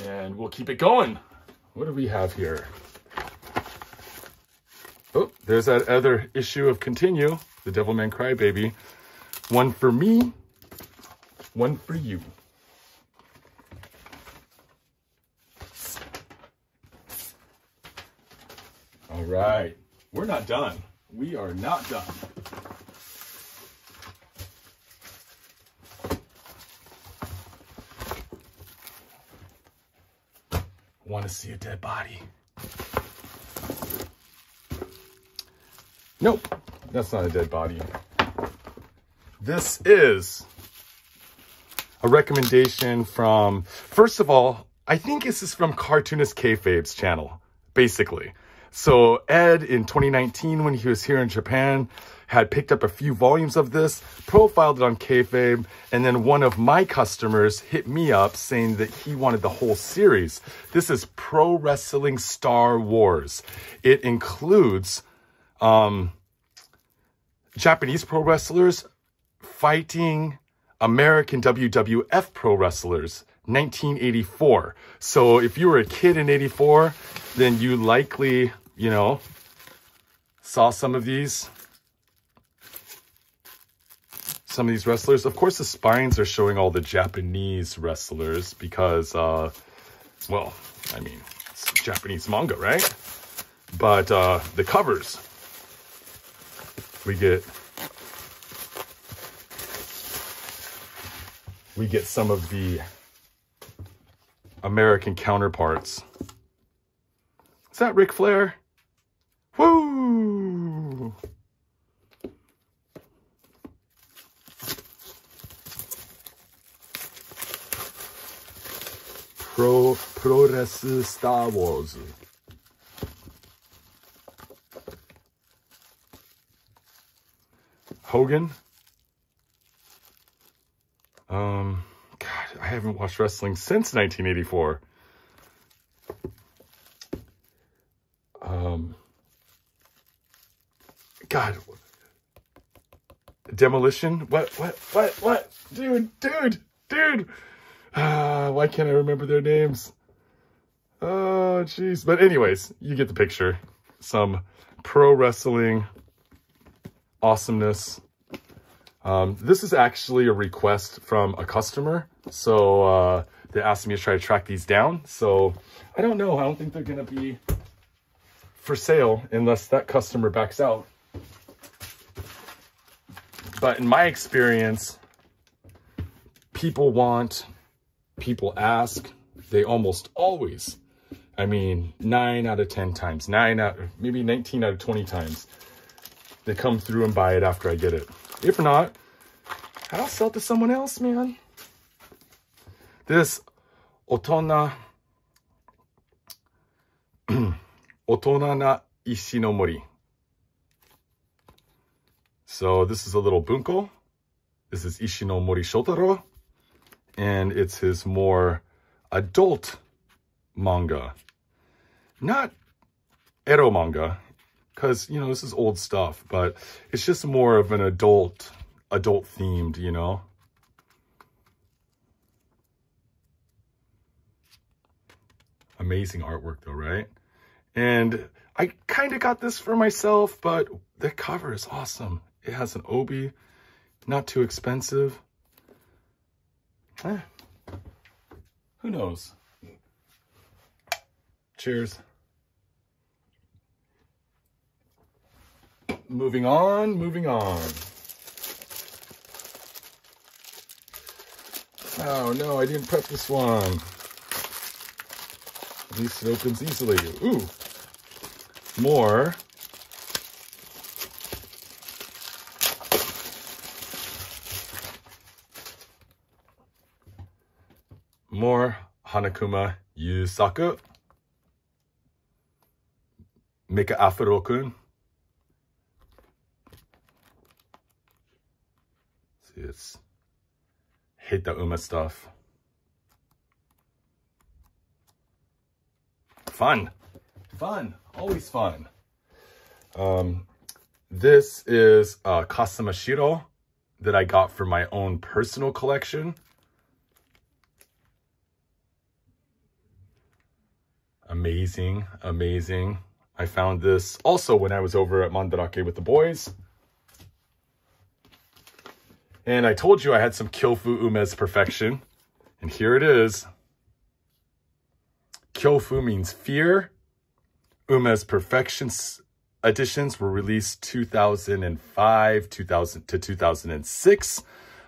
And we'll keep it going. What do we have here? There's that other issue of Continue, the devil Devilman Crybaby. One for me, one for you. All right, we're not done. We are not done. Want to see a dead body? Nope, that's not a dead body. This is a recommendation from, first of all, I think this is from Cartoonist Kayfabe's channel, basically. So Ed in 2019, when he was here in Japan, had picked up a few volumes of this, profiled it on Kayfabe, and then one of my customers hit me up saying that he wanted the whole series. This is Pro Wrestling Star Wars. It includes um, Japanese pro wrestlers fighting American WWF pro wrestlers, 1984. So if you were a kid in 84, then you likely, you know, saw some of these. Some of these wrestlers. Of course, the spines are showing all the Japanese wrestlers because, uh, well, I mean, it's Japanese manga, right? But uh, the covers, we get we get some of the American counterparts. Is that Ric Flair? Woo! Pro Pro Star Wars. Hogan. Um, God, I haven't watched wrestling since 1984. Um, God, demolition. What? What? What? What? Dude, dude, dude. Uh, why can't I remember their names? Oh, jeez. But anyways, you get the picture. Some pro wrestling awesomeness. Um, this is actually a request from a customer. So uh, they asked me to try to track these down. So I don't know. I don't think they're going to be for sale unless that customer backs out. But in my experience, people want, people ask, they almost always, I mean, nine out of 10 times, nine out, maybe 19 out of 20 times, they come through and buy it after I get it. If not, I'll sell to someone else, man. This Otona Otona na Ishinomori. So this is a little bunko. This is Ishinomori Shotaro. And it's his more adult manga. Not ero manga because, you know, this is old stuff, but it's just more of an adult, adult themed, you know? Amazing artwork though, right? And I kind of got this for myself, but the cover is awesome. It has an obi, not too expensive. Eh, who knows? Cheers. moving on, moving on. Oh no, I didn't prep this one. At least it opens easily. Ooh, more. More Hanakuma Yusaku. Mika Afuro-kun. Hate the Uma stuff. Fun. Fun. Always fun. Um, this is a Kasama Shiro that I got for my own personal collection. Amazing, amazing. I found this also when I was over at Mandarake with the boys. And I told you I had some Kyofu Umezz Perfection. And here it is. Kyofu means fear. Umezz Perfection editions were released 2005 2000 to 2006.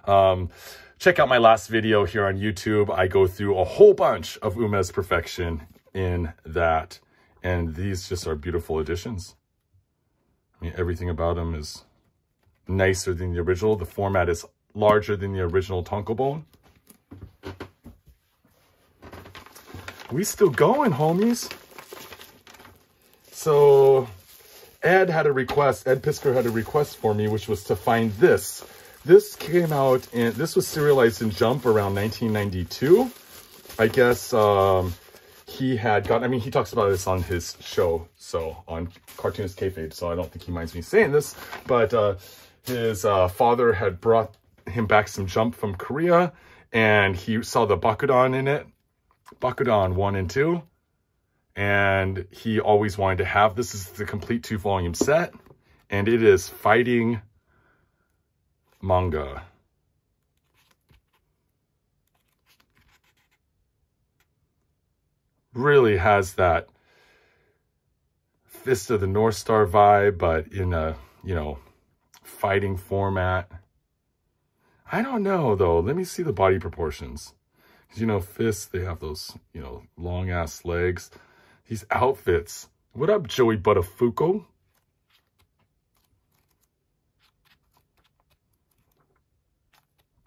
Um, check out my last video here on YouTube. I go through a whole bunch of Umezz Perfection in that. And these just are beautiful editions. I mean, everything about them is nicer than the original. The format is larger than the original Tankobon. We still going, homies. So Ed had a request, Ed Piskor had a request for me, which was to find this. This came out and this was serialized in Jump around 1992. I guess um, he had gotten, I mean, he talks about this on his show, so on Cartoonist Kayfabe, so I don't think he minds me saying this, but uh, his uh, father had brought him back some Jump from Korea, and he saw the Bakudan in it, Bakudan 1 and 2, and he always wanted to have, this is the complete two-volume set, and it is fighting manga. really has that Fist of the North Star vibe, but in a, you know, fighting format. I don't know, though. Let me see the body proportions. Because, you know, fists, they have those, you know, long-ass legs. These outfits. What up, Joey Buttafuoco?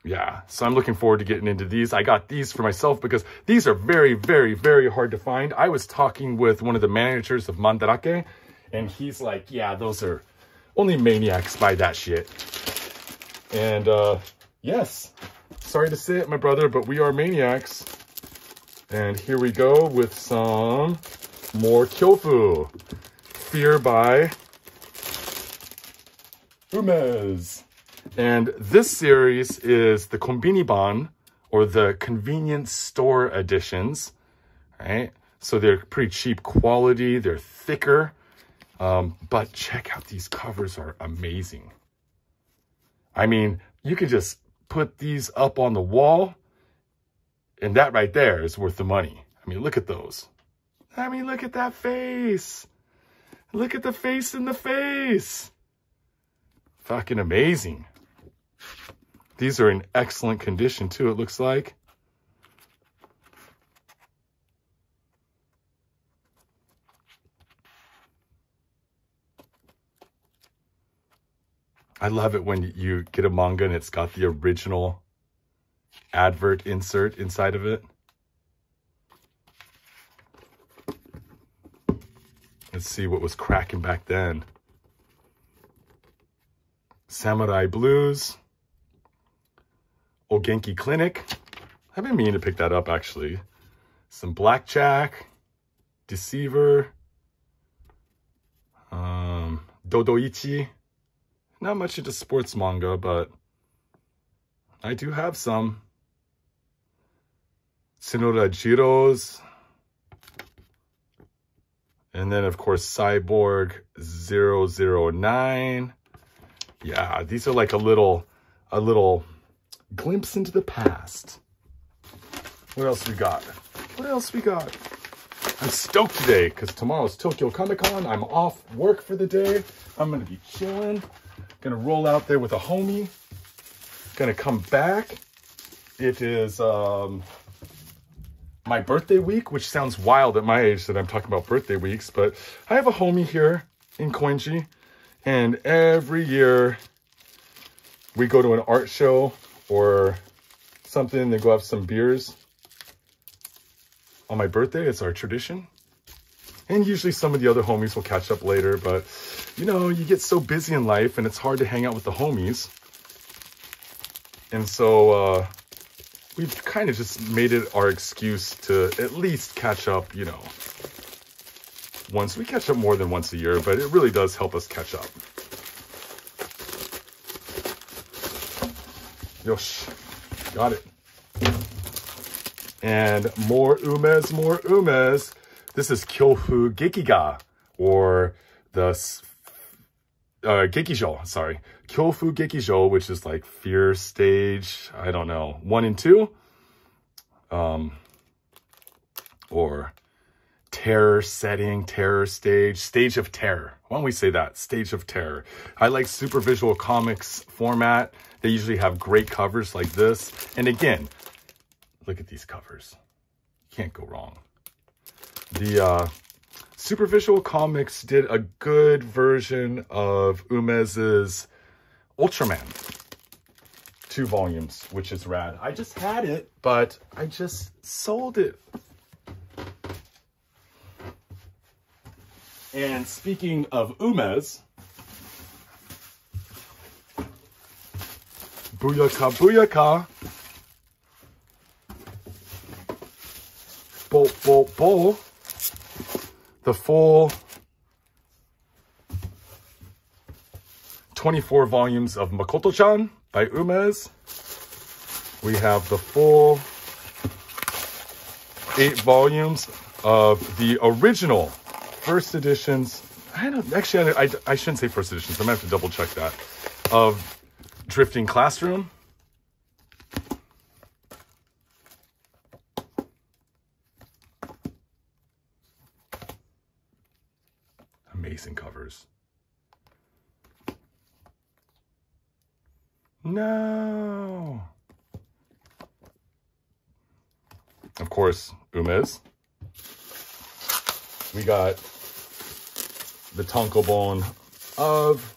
yeah, so I'm looking forward to getting into these. I got these for myself because these are very, very, very hard to find. I was talking with one of the managers of Mandarake, and he's like, yeah, those are, only maniacs buy that shit. And uh, yes, sorry to say it, my brother, but we are maniacs. And here we go with some more Kyofu. Fear by Umezz. And this series is the Konbiniban, or the convenience store editions, right? So they're pretty cheap quality, they're thicker, um, but check out these covers are amazing. I mean, you can just put these up on the wall, and that right there is worth the money. I mean, look at those. I mean, look at that face. Look at the face in the face. Fucking amazing. These are in excellent condition too, it looks like. I love it when you get a manga and it's got the original advert insert inside of it. Let's see what was cracking back then. Samurai Blues. Ogenki Clinic. I've been meaning to pick that up, actually. Some Blackjack, Deceiver, um, Dodoichi. Not much into sports manga, but I do have some. Tsunora Jiros. And then, of course, Cyborg 009. Yeah, these are like a little, a little glimpse into the past. What else we got? What else we got? I'm stoked today because tomorrow's Tokyo Comic Con. I'm off work for the day. I'm going to be chilling. To roll out there with a homie. To come back. It is um, my birthday week, which sounds wild at my age that I'm talking about birthday weeks, but I have a homie here in Koenji, and every year we go to an art show or something to go have some beers. on my birthday. It's our tradition. And usually some of the other homies will catch up later, but you know, you get so busy in life and it's hard to hang out with the homies. And so uh, we've kind of just made it our excuse to at least catch up, you know, once. We catch up more than once a year, but it really does help us catch up. Yosh, got it. And more Umezz, more Umezz. This is Kyofu Gekiga, or the uh, Gekijo, sorry. Kyofu Gekijo, which is like fear stage, I don't know, one and two. Um, or terror setting, terror stage, stage of terror. Why don't we say that? Stage of terror. I like super visual comics format. They usually have great covers like this. And again, look at these covers. Can't go wrong the uh, Super Visual Comics did a good version of Umezz's Ultraman. Two volumes, which is rad. I just had it, but I just sold it. And speaking of Umezz, Booyaka Booyaka, Bo Bo Bo, the full 24 volumes of Makoto-chan by Umezz. We have the full eight volumes of the original first editions. I don't actually, I, I, I shouldn't say first editions. I'm gonna have to double check that of Drifting Classroom. amazing covers. No. Of course, Umezz. We got the tankobon of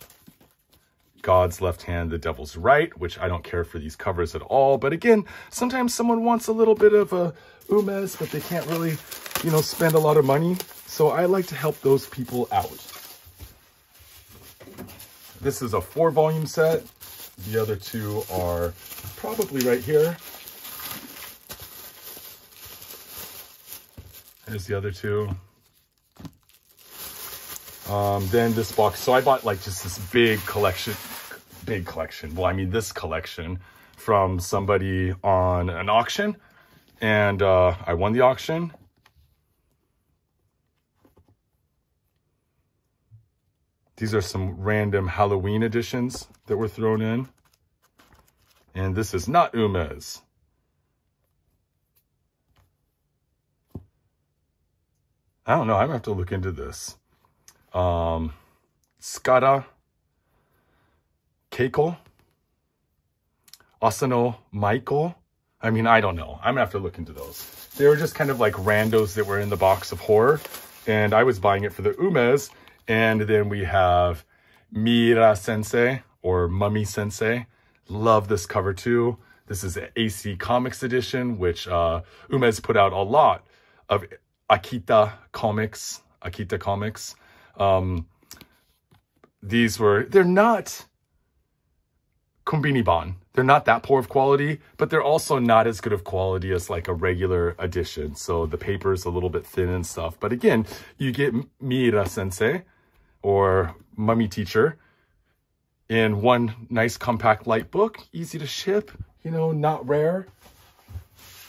God's left hand, the devil's right, which I don't care for these covers at all. But again, sometimes someone wants a little bit of a Umezz, but they can't really, you know, spend a lot of money. So I like to help those people out. This is a four volume set. The other two are probably right here. There's the other two. Um, then this box. So I bought like just this big collection, big collection. Well, I mean this collection from somebody on an auction and uh, I won the auction These are some random Halloween editions that were thrown in. And this is not Umezz. I don't know. I'm going to have to look into this. Um, Skada Keiko. Asano Michael. I mean, I don't know. I'm going to have to look into those. They were just kind of like randos that were in the box of horror. And I was buying it for the Umezz and then we have Mira Sensei or Mummy Sensei. Love this cover too. This is AC Comics edition, which uh, Umezz put out a lot of Akita comics. Akita comics. Um, these were, they're not Konbini They're not that poor of quality, but they're also not as good of quality as like a regular edition. So the paper is a little bit thin and stuff. But again, you get Mira Sensei, or Mummy Teacher in one nice compact light book, easy to ship, you know, not rare,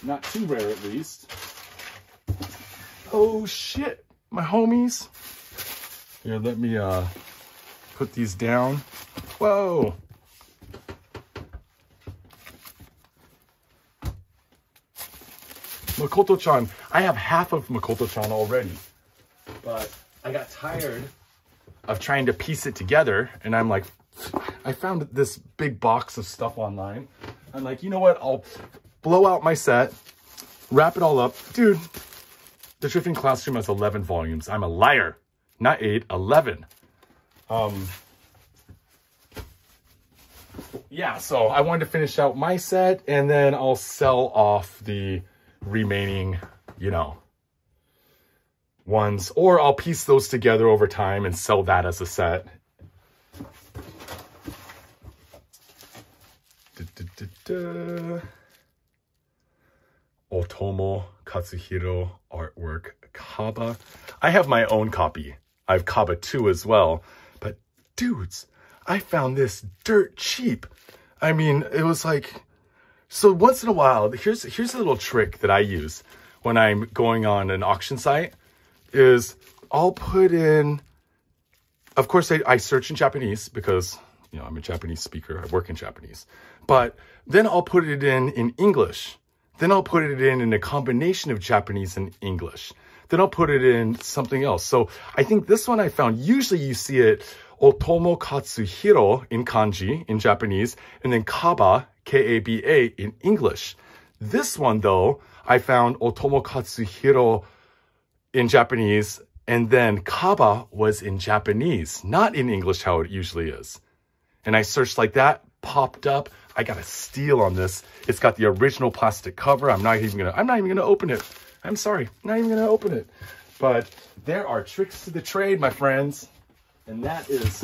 not too rare at least. Oh shit, my homies. Here, let me uh, put these down. Whoa. Makoto-chan. I have half of Makoto-chan already, but I got tired of trying to piece it together. And I'm like, I found this big box of stuff online. I'm like, you know what? I'll blow out my set, wrap it all up. Dude, the Drifting Classroom has 11 volumes. I'm a liar. Not 8, 11. Um, yeah, so I wanted to finish out my set and then I'll sell off the remaining, you know, ones, or I'll piece those together over time and sell that as a set. Da, da, da, Otomo Katsuhiro artwork Kaba. I have my own copy. I have Kaba 2 as well. But dudes, I found this dirt cheap. I mean, it was like, so once in a while, here's, here's a little trick that I use when I'm going on an auction site is I'll put in, of course, I, I search in Japanese because, you know, I'm a Japanese speaker. I work in Japanese. But then I'll put it in in English. Then I'll put it in in a combination of Japanese and English. Then I'll put it in something else. So I think this one I found, usually you see it Otomo Katsuhiro in kanji in Japanese, and then Kaba, K-A-B-A in English. This one though, I found Otomo Katsuhiro in Japanese, and then Kaba was in Japanese, not in English how it usually is. And I searched like that, popped up. I got a steal on this. It's got the original plastic cover. I'm not even gonna, I'm not even gonna open it. I'm sorry, not even gonna open it. But there are tricks to the trade, my friends. And that is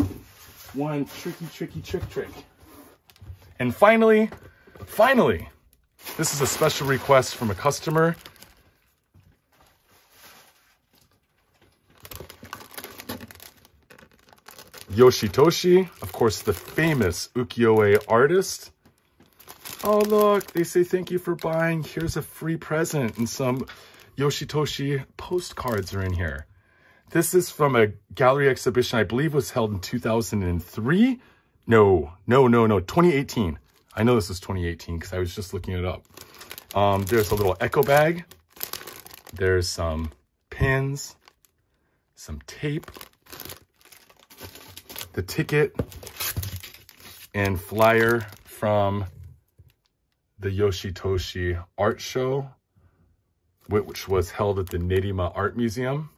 one tricky, tricky trick trick. And finally, finally, this is a special request from a customer. Yoshitoshi, of course, the famous ukiyo-e artist. Oh, look, they say thank you for buying. Here's a free present and some Yoshitoshi postcards are in here. This is from a gallery exhibition I believe was held in 2003. No, no, no, no, 2018. I know this is 2018 because I was just looking it up. Um, there's a little echo bag. There's some pins, some tape, the ticket and flyer from the Yoshitoshi Art Show, which was held at the Nerima Art Museum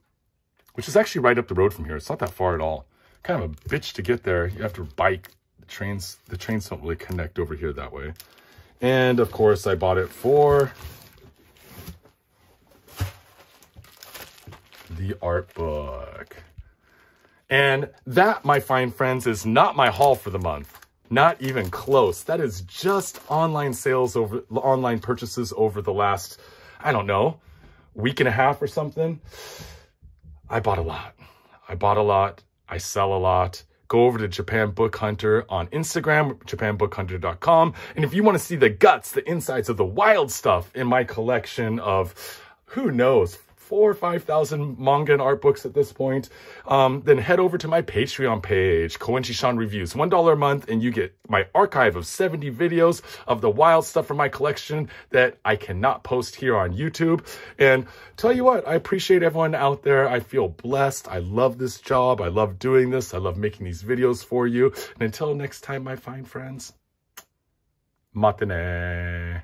which is actually right up the road from here. It's not that far at all. Kind of a bitch to get there. You have to bike. The trains, the trains don't really connect over here that way. And of course, I bought it for the art book. And that, my fine friends, is not my haul for the month. Not even close. That is just online sales over, online purchases over the last, I don't know, week and a half or something. I bought a lot. I bought a lot. I sell a lot. Go over to Japan Book Hunter on Instagram, japanbookhunter.com. And if you want to see the guts, the insides of the wild stuff in my collection of, who knows, four or 5,000 manga and art books at this point, um, then head over to my Patreon page, Koenji Shawn Reviews, $1 a month, and you get my archive of 70 videos of the wild stuff from my collection that I cannot post here on YouTube. And tell you what, I appreciate everyone out there. I feel blessed. I love this job. I love doing this. I love making these videos for you. And until next time, my fine friends, matane.